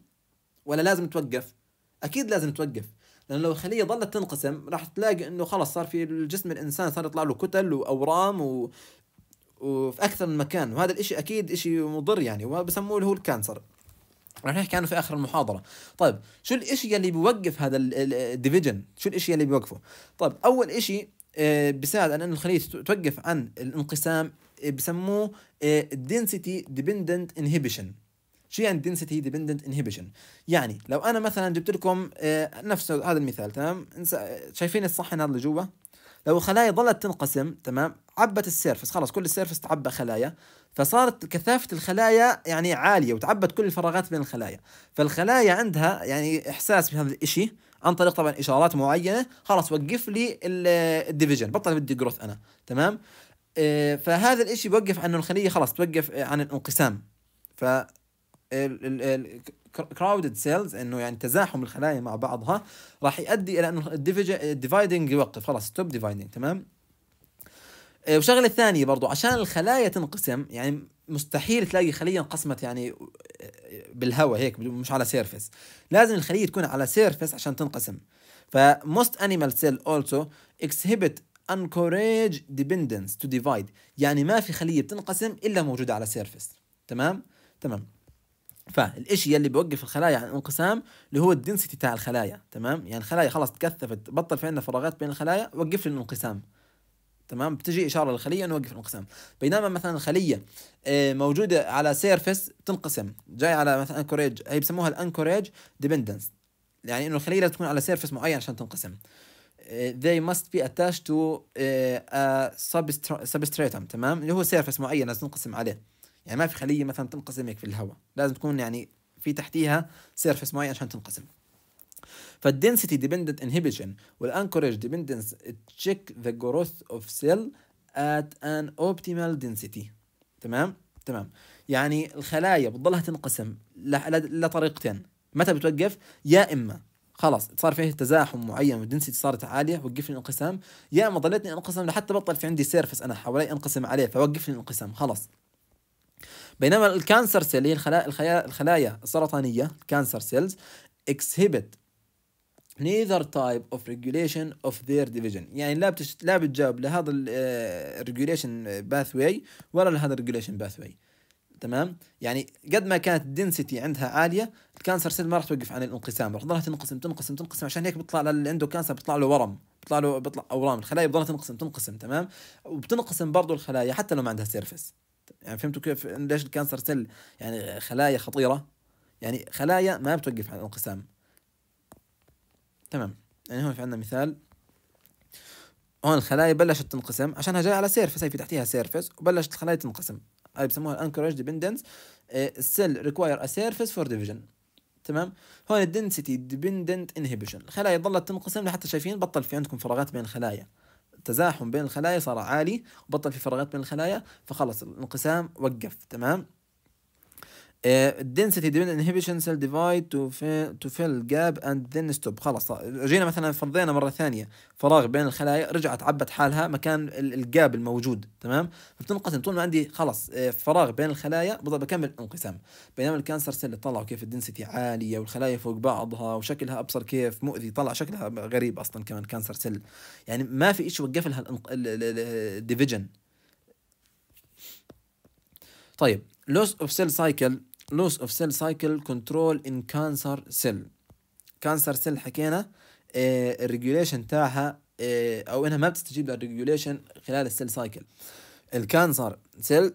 ولا لازم توقف؟ أكيد لازم توقف. لأنه لو الخلية ظلت تنقسم راح تلاقي إنه خلص صار في الجسم الإنسان صار يطلع له كتل وأورام و... وفي أكثر من مكان. وهذا الإشي أكيد إشي مضر يعني وبسموه هو ال cancer. رح نحكي عنه في آخر المحاضرة. طيب شو الإشي اللي بيوقف هذا ال division شو الإشي اللي بيوقفه؟ طيب أول إشي آه، بيساعد على إنه الخلية توقف عن الانقسام آه، بسموه density dependent inhibition. شو يعني density dependent inhibition. يعني لو أنا مثلا جبت لكم نفس هذا المثال تمام؟ شايفين الصحن هذا اللي جوا؟ لو خلايا ظلت تنقسم تمام؟ عبت ال surface خلاص كل ال surface تعبى خلايا فصارت كثافة الخلايا يعني عالية وتعبت كل الفراغات بين الخلايا. فالخلايا عندها يعني إحساس بهذا الإشي عن طريق طبعا إشارات معينة خلاص وقف لي ال division بطل بدي growth أنا تمام؟ آه، فهذا الإشي بوقف عنه الخلية خلاص توقف عن الانقسام. ف crowded cells إنه يعني تزاحم الخلايا مع بعضها راح يؤدي إلى إنه ال dividing يوقف. خلاص stop dividing تمام؟ آه، والشغلة الثانية برضو عشان الخلايا تنقسم يعني مستحيل تلاقي خلية انقسمت يعني آه، بالهواء هيك مش على surface لازم الخلية تكون على surface عشان تنقسم. ف most animal cell also exhibit anchorage dependence to divide. يعني ما في خلية بتنقسم إلا موجودة على surface تمام؟ تمام. فالشيء اللي بيوقف الخلايا عن الانقسام اللي هو ال density تاع الخلايا تمام؟ يعني الخلايا خلاص تكثفت بطل في عندنا فراغات بين الخلايا وقف لي الانقسام تمام؟ بتجي إشارة للخلية إنه وقف الانقسام. بينما مثلا الخلية آه، موجودة على surface تنقسم جاي على مثلا anchorage هي بسموها ال anchorage dependence يعني إنه الخلية لازم تكون على surface معين عشان تنقسم. آه، they must be attached to آه، a substratum تمام؟ اللي هو surface معين لازم تنقسم عليه. يعني ما في خلية مثلا تنقسم هيك في الهواء. لازم تكون يعني في تحتيها surface معين عشان تنقسم. فال density dependent inhibition وال anchorage dependence check the growth of cell at an optimal density تمام؟ تمام. يعني الخلايا بتضلها تنقسم لطريقتين. متى بتوقف؟ يا إما خلاص صار فيه تزاحم معين وال density صارت عالية وقف لي الانقسام يا إما ضليتني أنقسم لحتى بطل في عندي surface أنا حوالي أنقسم عليه فوقف لي الانقسام. خلاص. بينما ال cancer cell هي الخلايا الخلايا السرطانية ال cancer cells exhibit neither type of regulation of their division. يعني لا بتشت... لا بتجاوب لهذا ال regulation pathway ولا لهذا ال regulation pathway تمام؟ يعني قد ما كانت ال density عندها عالية ال cancer cell ما راح توقف عن الانقسام. راح تضلها تنقسم تنقسم تنقسم عشان هيك بيطلع اللي عنده cancer بيطلع له ورم. بيطلع له بيطلع أورام. الخلايا بتضلها تنقسم تنقسم تمام؟ وبتنقسم برضه الخلايا حتى لو ما عندها surface يعني فهمتوا كيف؟ ليش ال cancer cell يعني خلايا خطيرة؟ يعني خلايا ما بتوقف عن الانقسام. تمام. يعني هون في عندنا مثال. هون الخلايا بلشت تنقسم. عشانها جاية على surface هي في تحتيها surface وبلشت الخلايا تنقسم. هاي بسموها ال anchorage dependence ال cell require a surface for division تمام؟ هون ال density dependent inhibition الخلايا ظلت تنقسم لحتى شايفين بطل في عندكم فراغات بين الخلايا. التزاحم بين الخلايا صار عالي وبطل في فراغات بين الخلايا فخلص الانقسام وقف تمام؟ Density dependent inhibition cell divide to fill, to fill gap and then stop. خلاص جينا مثلا فضينا مرة ثانية فراغ بين الخلايا رجعت عبت حالها مكان ال gap الموجود تمام؟ فبتنقسم. طول ما عندي خلاص فراغ بين الخلايا بضل بكمل انقسام. بينما ال cancer cell طلعوا كيف ال density عالية والخلايا فوق بعضها وشكلها أبصر كيف مؤذي طلع شكلها غريب أصلا كمان cancer cell يعني ما في شيء وقف لها ال division طيب loss of cell cycle loss of cell cycle control in cancer cell cancer cell حكينا آه ال regulation تاعها آه أو إنها ما بتستجيب لل regulation خلال ال cell cycle. ال cancer cell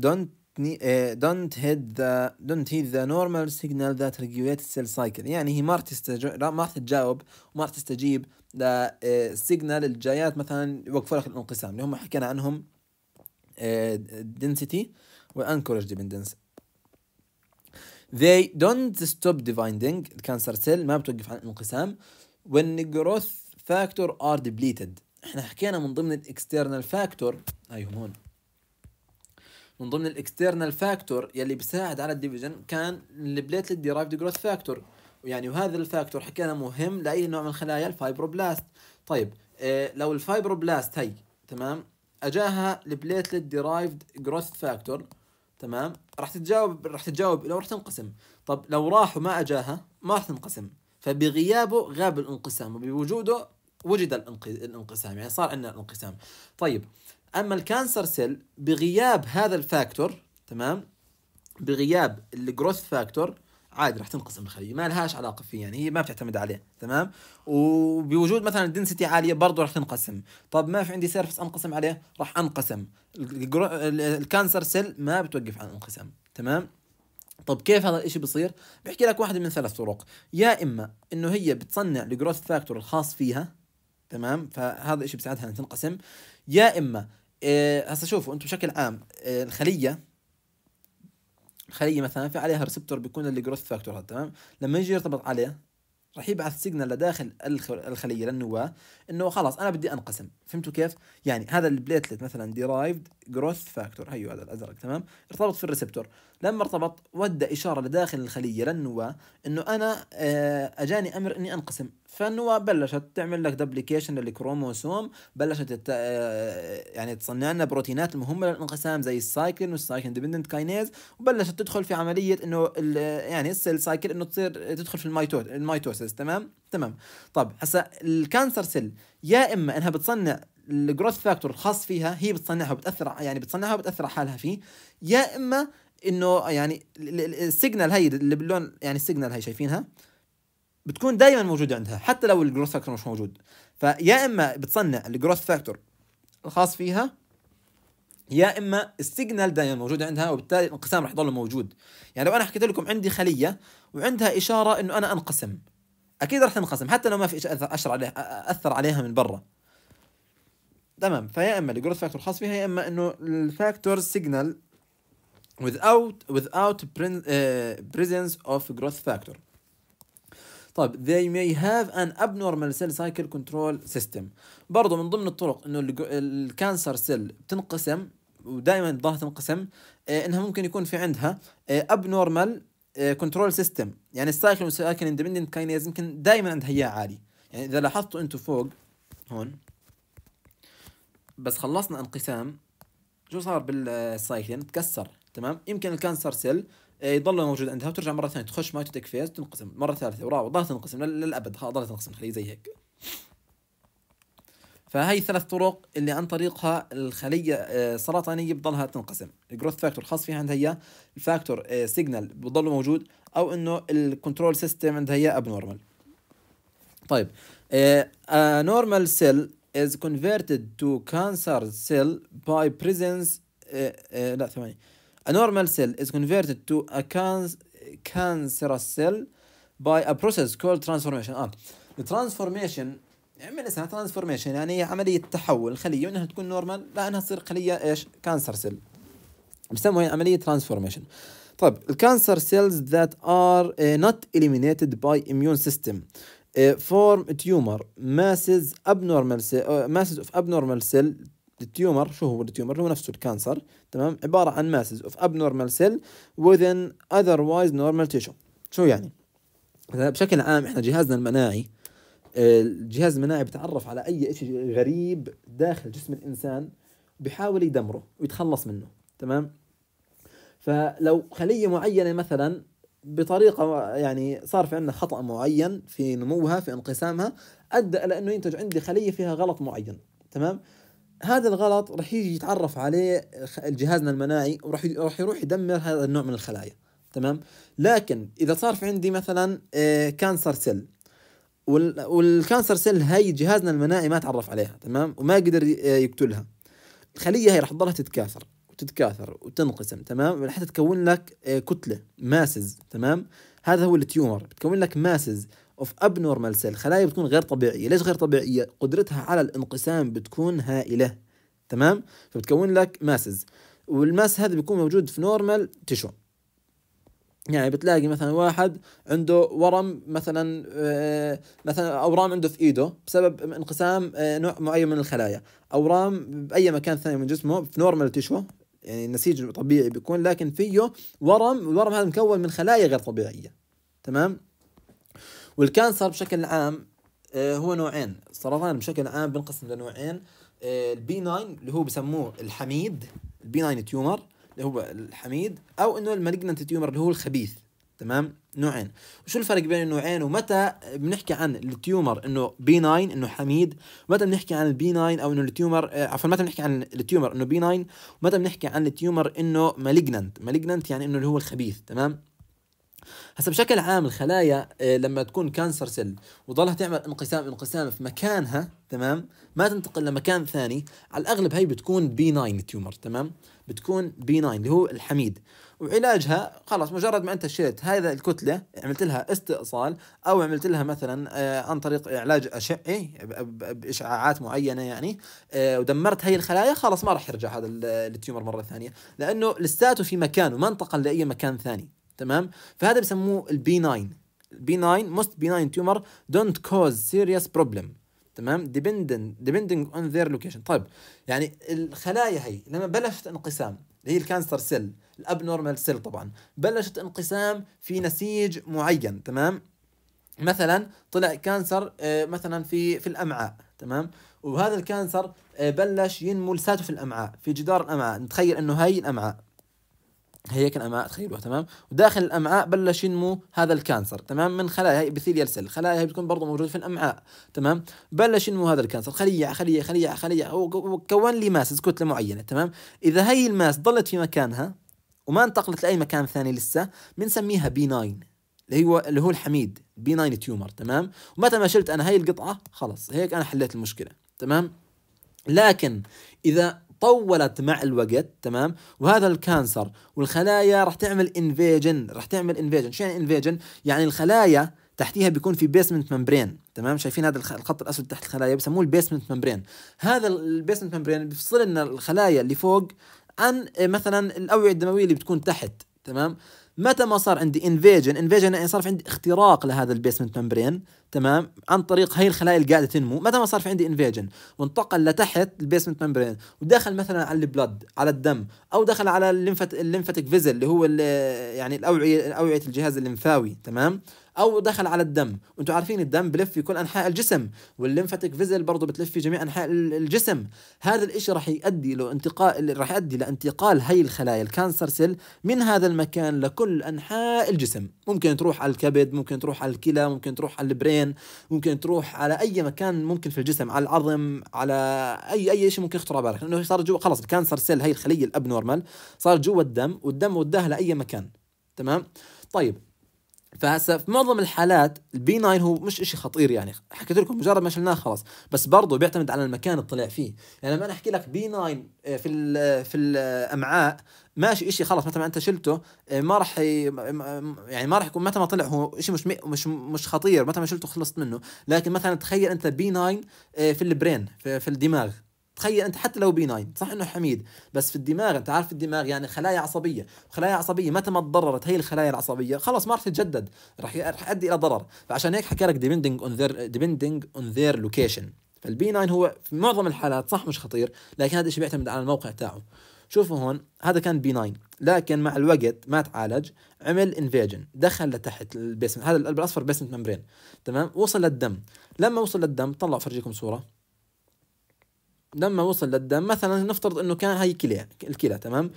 don't uh, don't heed the don't heed the normal signal that regulates cell cycle. يعني هي ما راح تستجيب ما راح تتجاوب وما راح تستجيب لل signal الجايات مثلا يوقفوا لك الانقسام. اللي هم حكينا عنهم density و anchorage dependence they don't stop dividing. ال cancer cell ما بتوقف عن الانقسام when growth factor are depleted. إحنا حكينا من ضمن ال external factor ايهم هون من ضمن ال external factor يلي بيساعد على ال division كان ال platelet derived growth factor يعني وهذا ال factor حكينا مهم لأي نوع من الخلايا ال fibroblast. طيب آه لو ال fibroblast هي تمام؟ أجاها ال platelet derived growth factor تمام؟ راح تتجاوب راح تتجاوب لو راح تنقسم. طب لو راح وما أجاها ما راح تنقسم. فبغيابه غاب الانقسام وبوجوده وجد الانقسام يعني صار عندنا الانقسام طيب أما ال cancer cell بغياب هذا ال factor تمام؟ بغياب ال growth factor عادي راح تنقسم الخليه ما لهاش علاقة فيه يعني هي ما بتعتمد عليه تمام؟ وبوجود مثلا density عالية برضه راح تنقسم. طب ما في عندي surface أنقسم عليه؟ راح أنقسم. ال cancer cell ما بتوقف عن الانقسام تمام؟ طب كيف هذا الإشي بصير بحكي لك واحدة من ثلاث طرق. يا إما إنه هي بتصنع ال growth factor الخاص فيها تمام؟ فهذا الشيء بيساعدها ان تنقسم. يا إما إيه هسه شوفوا أنتم بشكل عام إيه الخلية الخلية مثلا في عليها receptor بيكون ال growth factor هذا تمام؟ لما يجي يرتبط عليه راح يبعث signal لداخل الخلية للنواه إنه خلاص أنا بدي أنقسم. فهمتوا كيف؟ يعني هذا ال platelet مثلا derived growth factor هيو هذا الأزرق تمام؟ ارتبط في ال receptor. لما ارتبط ودى إشارة لداخل الخلية للنواه إنه أنا آه، أجاني أمر إني أنقسم. فالنواه بلشت تعمل لك duplication لل chromosome بلشت آه، يعني تصنع لنا بروتينات المهمه للانقسام زي ال cyclin وال cyclin dependent kinase وبلشت تدخل في عملية إنه يعني ال cell cycle إنه تصير تدخل في ال mitos ال mitosis تمام؟ تمام. طب هسا ال cancer cell يا إما إنها بتصنع ال growth factor الخاص فيها هي بتصنعها وبتأثر يعني بتصنعها وبتأثر على حالها فيه يا إما إنه يعني ال signal هي اللي باللون يعني ال signal هي شايفينها بتكون دائما موجودة عندها حتى لو ال growth factor مش موجود. فيا إما بتصنع ال growth factor الخاص فيها يا إما ال signal دائما موجود عندها وبالتالي الانقسام راح يضل موجود. يعني لو أنا حكيت لكم عندي خلية وعندها إشارة إنه أنا أنقسم أكيد راح تنقسم حتى لو ما في عليها أثر عليها من برا. تمام. فيا إما ال growth factor خاص فيها يا إما إنه ال factor signal without without presence of growth factor. طيب they may have an abnormal cell cycle control system. برضه من ضمن الطرق إنه ال cancer cell بتنقسم ودائما تضلها تنقسم إنها ممكن يكون في عندها abnormal control system يعني ال cyclin وال cyclin dependent kinase يمكن دائما عندها إياه عالي يعني إذا لاحظتوا أنتم فوق هون. بس خلصنا انقسام. شو صار بال cyclin؟ تكسر تمام؟ يمكن ال cancer cell آه، يضل موجود عندها وترجع مرة ثانية تخش mitotic phase تنقسم مرة ثالثة ورابعه ضلت تنقسم للأبد. ضلت تنقسم خليه زي هيك. فهي ثلاث طرق اللي عن طريقها الخلية السرطانية آه، بضلها تنقسم. ال growth factor خاص فيها عندها اياه ال factor signal بضل موجود أو إنه ال control system عندها اياه abnormal طيب normal cell is converted to cancer cell by presence uh, uh, لا ثواني a normal cell is converted to a can cancerous cell by a process called transformation آه ال transformation من اسمها transformation يعني هي عملية تحول الخلية انها تكون normal لا انها تصير خلية إيش cancer cell بسموها عملية transformation طيب ال cancer cells that are uh, not eliminated by immune system form tumor masses abnormal masses of abnormal cell ال tumor شو هو ال tumor هو نفسه ال cancer تمام؟ عبارة عن masses of abnormal cell within otherwise normal tissue. شو يعني؟ بشكل عام إحنا جهازنا المناعي الجهاز المناعي بتعرف على أي شيء غريب داخل جسم الإنسان بحاول يدمره ويتخلص منه تمام؟ فلو خلية معينة مثلا بطريقة يعني صار في عندنا خطأ معين في نموها في انقسامها أدى إلى إنه ينتج عندي خلية فيها غلط معين تمام؟ هذا الغلط راح يجي يتعرف عليه جهازنا المناعي وراح راح يروح يدمر هذا النوع من الخلايا تمام؟ لكن إذا صار في عندي مثلا cancer cell وال cancer cell هي جهازنا المناعي ما تعرف عليها تمام؟ وما قدر يقتلها الخلية هي راح تضلها تتكاثر. وتتكاثر وتنقسم تمام؟ لحتى تكون لك آه، كتلة masses تمام؟ هذا هو ال tumor. بتكون لك masses of abnormal cell خلايا بتكون غير طبيعية. ليش غير طبيعية؟ قدرتها على الانقسام بتكون هائلة تمام؟ فبتكون لك masses. وال mass هذا بيكون موجود في normal tissue يعني بتلاقي مثلا واحد عنده ورم مثلا آه، مثلا أورام عنده في إيده بسبب انقسام آه، نوع معين من الخلايا. أورام بأي مكان ثاني من جسمه في normal tissue يعني النسيج طبيعي بيكون لكن فيه ورم الورم هذا مكون من خلايا غير طبيعية تمام؟ وال cancer بشكل عام آه، هو نوعين السرطان بشكل عام بنقسم لنوعين آه، البي 9 اللي هو بسموه الحميد ال benign tumor اللي هو الحميد أو إنه ال malignant tumor اللي هو الخبيث تمام؟ نوعين. وشو الفرق بين النوعين؟ ومتى بنحكي عن ال tumor إنه benign إنه حميد؟ ومتى بنحكي عن ال benign أو إنه ال tumor آه، عفوا متى بنحكي عن ال tumor إنه benign ومتى بنحكي عن ال tumor إنه malignant malignant يعني إنه اللي هو الخبيث تمام؟ هسا بشكل عام الخلايا آه، لما تكون cancer cell وظلها تعمل انقسام انقسام في مكانها تمام؟ ما تنتقل لمكان ثاني على الأغلب هي بتكون benign tumor تمام؟ بتكون بي 9 اللي هو الحميد. وعلاجها خلاص مجرد ما انت شلت هذا الكتلة عملت لها استئصال أو عملت لها مثلا آه، عن طريق علاج أشعي بإشعاعات معينة يعني آه، ودمرت هي الخلايا خلاص ما راح يرجع هذا ال tumor مرة ثانية. لأنه لساته في مكانه ما انتقل لأي مكان ثاني. تمام؟ فهذا بسموه ال benign ال benign most benign tumor don't cause serious problem تمام؟ dependent depending on their location طيب يعني الخلايا هي لما بلشت انقسام اللي هي ال cancer cell ال abnormal cell طبعا بلشت انقسام في نسيج معين تمام؟ مثلا طلع cancer آه، مثلا في في الأمعاء تمام؟ وهذا ال cancer آه، بلش ينمو لساته في الأمعاء في جدار الأمعاء. نتخيل إنه هاي الأمعاء هيك الامعاء تخيلوها تمام؟ وداخل الأمعاء بلش ينمو هذا ال cancer تمام؟ من خلايا هي epithelial cell خلايا هي بتكون برضه موجودة في الأمعاء تمام؟ بلش ينمو هذا ال cancer خليه خليه خليه خليه وكون لي mass كتله معينه تمام؟ إذا هي ال mass ضلت في مكانها وما انتقلت لأي مكان ثاني لسه بنسميها بي 9 اللي هو اللي هو الحميد benign tumor تمام؟ ومتى ما شلت أنا هاي القطعة خلص هيك أنا حليت المشكلة تمام؟ لكن إذا طولت مع الوقت تمام؟ وهذا ال cancer. والخلايا راح تعمل invasion راح تعمل invasion شو يعني invasion يعني الخلايا تحتيها بيكون في basement membrane تمام؟ شايفين هذا الخط الأسود تحت الخلايا بسموه ال basement membrane هذا ال basement membrane بيفصل لنا الخلايا اللي فوق عن مثلا الأوعية الدموية اللي بتكون تحت تمام؟ متى ما صار عندي invasion invasion يعني صار في عندي اختراق لهذا ال basement membrane تمام؟ عن طريق هاي الخلايا اللي قاعدة تنمو. متى ما صار في عندي invasion وانتقل لتحت ال basement membrane ودخل مثلا على ال blood على الدم أو دخل على ال lymphatic vessel اللي هو يعني الأوعية اوعيه الجهاز الليمفاوي تمام؟ أو دخل على الدم. وأنتم عارفين الدم بلف في كل أنحاء الجسم وال lymphatic vessel برضه بتلف في جميع أنحاء الجسم. هذا الإشي راح يؤدي له انتقال راح يؤدي لانتقال هي الخلايا ال cancer cell من هذا المكان لكل أنحاء الجسم. ممكن تروح على الكبد ممكن تروح على الكلى ممكن تروح على ال brain ممكن تروح على أي مكان ممكن في الجسم على العظم على أي أي شيء ممكن يخطر على بالك. لأنه صار جوا خلص ال cancer cell هي الخلية ال abnormal صار جوا الدم والدم وداها لأي مكان. تمام؟ طيب فهسه في معظم الحالات البي 9 هو مش إشي خطير يعني. حكيت لكم مجرد ما شلناه خلاص. بس برضه بيعتمد على المكان اللي طلع فيه. يعني لما أنا أحكي لك بي 9 آه، في في الامعاء ماشي إشي خلاص مثلا أنت شلته آه، ما راح يعني ما راح يكون متى ما طلع هو شيء مش مش مش خطير متى ما شلته خلصت منه. لكن مثلا تخيل أنت بي 9 آه، في ال brain في الدماغ. تخيل أنت حتى لو بي 9 صح إنه حميد بس في الدماغ أنت عارف الدماغ يعني خلايا عصبية خلايا عصبية متى ما تضررت هي الخلايا العصبية خلاص ما راح تتجدد راح يؤدي إلى ضرر. فعشان هيك حكى لك depending on their depending on their location فالبي 9 هو في معظم الحالات صح مش خطير لكن هذا الشيء بيعتمد على الموقع تاعه. شوفوا هون هذا كان بي 9 لكن مع الوقت ما تعالج عمل invasion دخل لتحت ال basement هذا بالاصفر basement membrane تمام؟ وصل للدم لما وصل للدم طلع فرجيكم صورة. لما وصل للدم مثلا نفترض إنه كان هي كلى الكلى تمام؟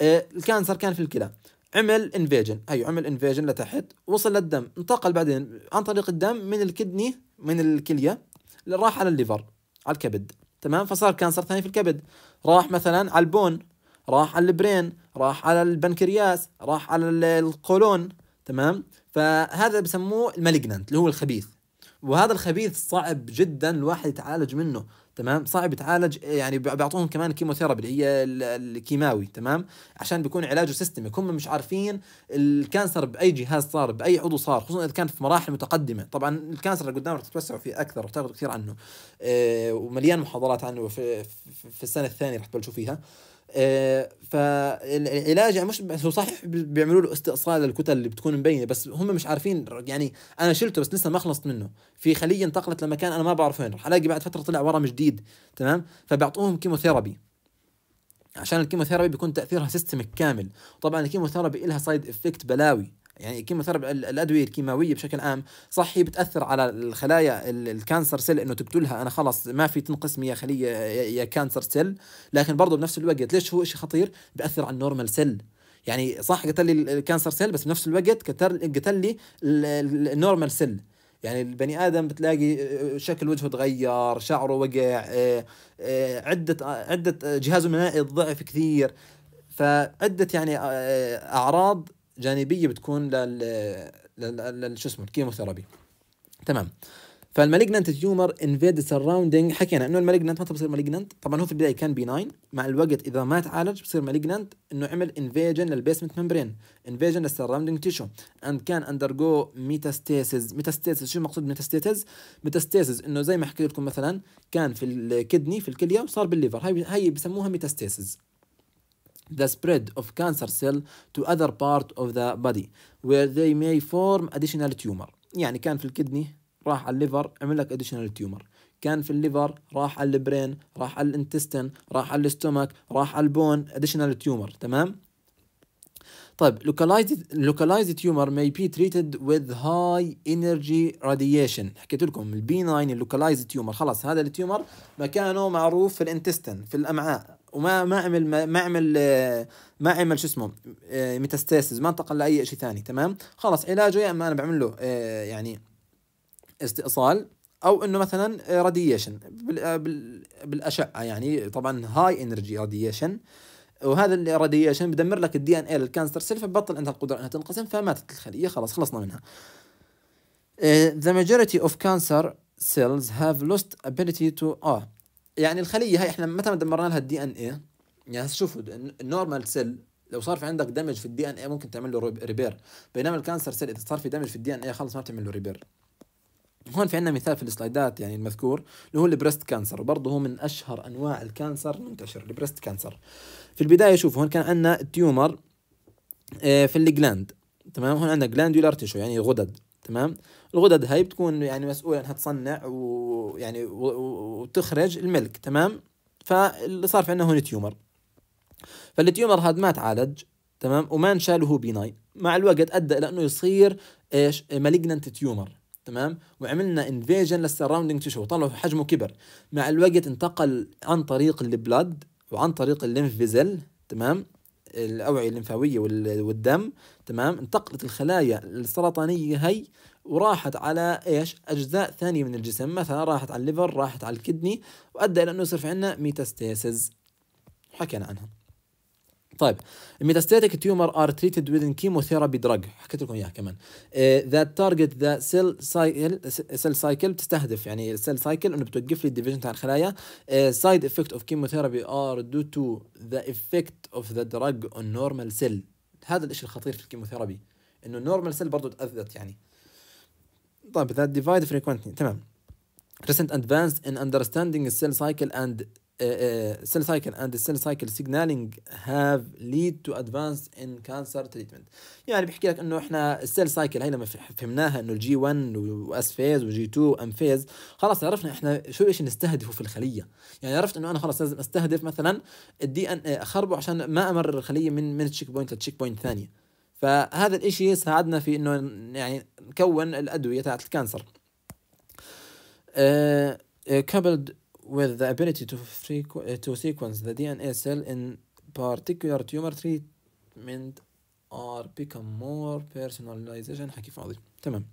آه ال cancer كان في الكلى. عمل invasion أيوه عمل invasion لتحت وصل للدم. انتقل بعدين عن طريق الدم من ال kidney من الكلية راح على ال liver على الكبد تمام؟ فصار cancer ثاني في الكبد. راح مثلا على ال bone راح على ال brain راح على البنكرياس راح على القولون تمام؟ فهذا بسموه ال malignant اللي هو الخبيث. وهذا الخبيث صعب جدا الواحد يتعالج منه. تمام؟ صعب يتعالج يعني بيعطوهم كمان chemotherapy اللي هي الكيماوي تمام؟ عشان بيكون علاجه systemic هم مش عارفين ال cancer بأي جهاز صار بأي عضو صار خصوصا إذا كان في مراحل متقدمة. طبعا ال cancer اللي قدام رح تتوسعوا فيه أكثر رح تاخذوا كثير عنه. آه ومليان محاضرات عنه في, في السنة الثانية رح تبلشوا فيها. فالعلاج يعني مش هو صحيح بيعملوا له استئصال للكتل اللي بتكون مبينة بس هم مش عارفين يعني أنا شلته بس لسه ما خلصت منه. في خلية انتقلت لمكان أنا ما بعرف وين رح الاقي بعد فترة طلع ورم جديد تمام؟ فبيعطوهم chemotherapy. عشان ال chemotherapy بيكون تأثيرها systemic كامل. طبعا ال chemotherapy لها side effect بلاوي. يعني ال chemotherapy الأدوية الكيماوية بشكل عام صح هي بتأثر على الخلايا ال cancer cell إنه تقتلها. أنا خلص ما في تنقسم يا خلية يا cancer cell. لكن برضه بنفس الوقت ليش هو شيء خطير؟ بيأثر على ال normal cell. يعني صح قتل لي ال cancer cell بس بنفس الوقت قتل لي ال normal cell. يعني البني آدم بتلاقي شكل وجهه تغير شعره وقع آه، آه، عدة عدة جهازه المناعي ضعف كثير. فعدة يعني آه، أعراض جانبية بتكون لل لل شو اسمه ال chemotherapy تمام. فال malignant tumor invade surrounding حكينا إنه ال malignant متى بصير malignant طبعا هو في البداية كان benign مع الوقت إذا ما تعالج بصير malignant إنه عمل invasion لل basement membrane invasion لل surrounding tissue and can undergo metastasis metastasis شو المقصود metastasis metastasis إنه زي ما حكيت لكم مثلا كان في ال kidney في الكلية وصار بال liver هاي هي بسموها metastasis the spread of cancer cell to other part of the body where they may form additional tumor يعني كان في ال kidney راح على ال liver عمل لك additional tumor كان في ال liver راح على ال brain راح على ال intestine راح على ال stomach راح على ال bone additional tumor تمام طيب localized localized tumor may be treated with high energy radiation حكيت لكم البي 9 localized tumor خلاص هذا ال tumor مكانه معروف في ال intestine في الامعاء وما ما عمل ما عمل ما عمل شو اسمه metastasis ما أنتقل لأي شيء ثاني تمام خلاص علاجه يا إما أنا بعمل له يعني استئصال أو إنه مثلا radiation بالأشعة يعني طبعا high energy radiation وهذا ال radiation بدمر لك ال DNA لل cancer cell فبطل عندها القدرة إنها تنقسم فماتت الخليه خلاص خلصنا منها. the majority of cancer cells have lost ability to آه يعني الخلية هاي إحنا متى ما دمرنا لها ال DNA يعني شوفوا ال normal cell لو صار في عندك damage في ال DNA ممكن تعمل له repair بينما ال cancer cell إذا صار في damage في ال DNA خلص ما بتعمل له repair هون في عندنا مثال في السلايدات يعني المذكور اللي هو ال breast cancer وبرضه هو من أشهر أنواع ال cancer المنتشر ال breast cancer في البداية شوف هون كان عندنا ال tumor آه، في ال gland تمام؟ هون عندنا glandular tissue يعني غدد تمام؟ الغدد هاي بتكون يعني مسؤولة إنها تصنع ويعني وتخرج ال milk تمام؟ فاللي صار في عندنا هون tumor. فال tumor هذا ما تعالج تمام؟ وما انشال وهو benign مع الوقت أدى إلى إنه يصير إيش؟ malignant tumor تمام؟ وعملنا invasion لل surrounding tissue طلعوا حجمه كبر. مع الوقت انتقل عن طريق ال blood وعن طريق ال lymph vessel تمام؟ الأوعية الليمفاوية والدم تمام؟ انتقلت الخلايا السرطانية هي وراحت على إيش؟ أجزاء ثانية من الجسم. مثلا راحت على ال liver راحت على ال kidney وأدى إلى أنه يصير في عندنا metastasis حكينا عنها. طيب ال metastatic tumor are treated with chemotherapy drug حكيت لكم إياها كمان. that target the cell cycle cell cycle بتستهدف يعني ال cell cycle إنه بتوقف لي ال division تاع الخلايا. side effect of chemotherapy are due to the effect of the drug on normal cell هذا الشيء الخطير في ال chemotherapy إنه ال normal cell برضه تأذت يعني. طيب that divide frequently تمام. Recent advance in understanding the cell cycle and cell cycle and cell cycle signaling have lead to advance in cancer treatment. يعني بيحكي لك إنه إحنا ال cell cycle هي لما فهمناها إنه ال G 1 و S phase و G 2 M phase خلاص عرفنا إحنا شو إيش نستهدفه في الخلية. يعني عرفت إنه أنا خلاص لازم أستهدف مثلا ال DNA أخربه عشان ما أمرر الخلية من من checkpoint ل checkpoint ثانية. فهذا الإشي ساعدنا في إنه يعني نكون الأدوية تاعت ال cancer. uh, coupled with the ability to, to sequence the DNA cell in particular tumor treatment are become more personalization. حكي فاضي. تمام.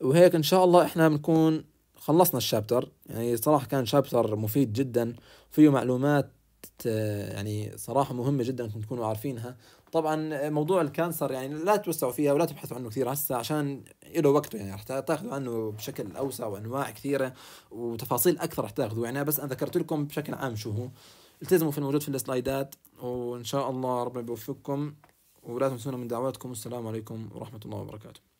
وهيك إن شاء الله إحنا بنكون خلصنا الشابتر. يعني صراحة كان شابتر مفيد جدا فيه معلومات يعني صراحة مهمة جدا انكم تكونوا عارفينها. طبعا موضوع الكانسر يعني لا توسعوا فيها ولا تبحثوا عنه كثير. هسه عشان له وقته يعني رح تاخذوا عنه بشكل أوسع وأنواع كثيرة وتفاصيل أكثر رح تاخذوا يعني بس أنا ذكرت لكم بشكل عام شو هو. التزموا في الموجود في السلايدات وإن شاء الله ربنا بيوفقكم ولا تنسونا من دعواتكم. والسلام عليكم ورحمة الله وبركاته.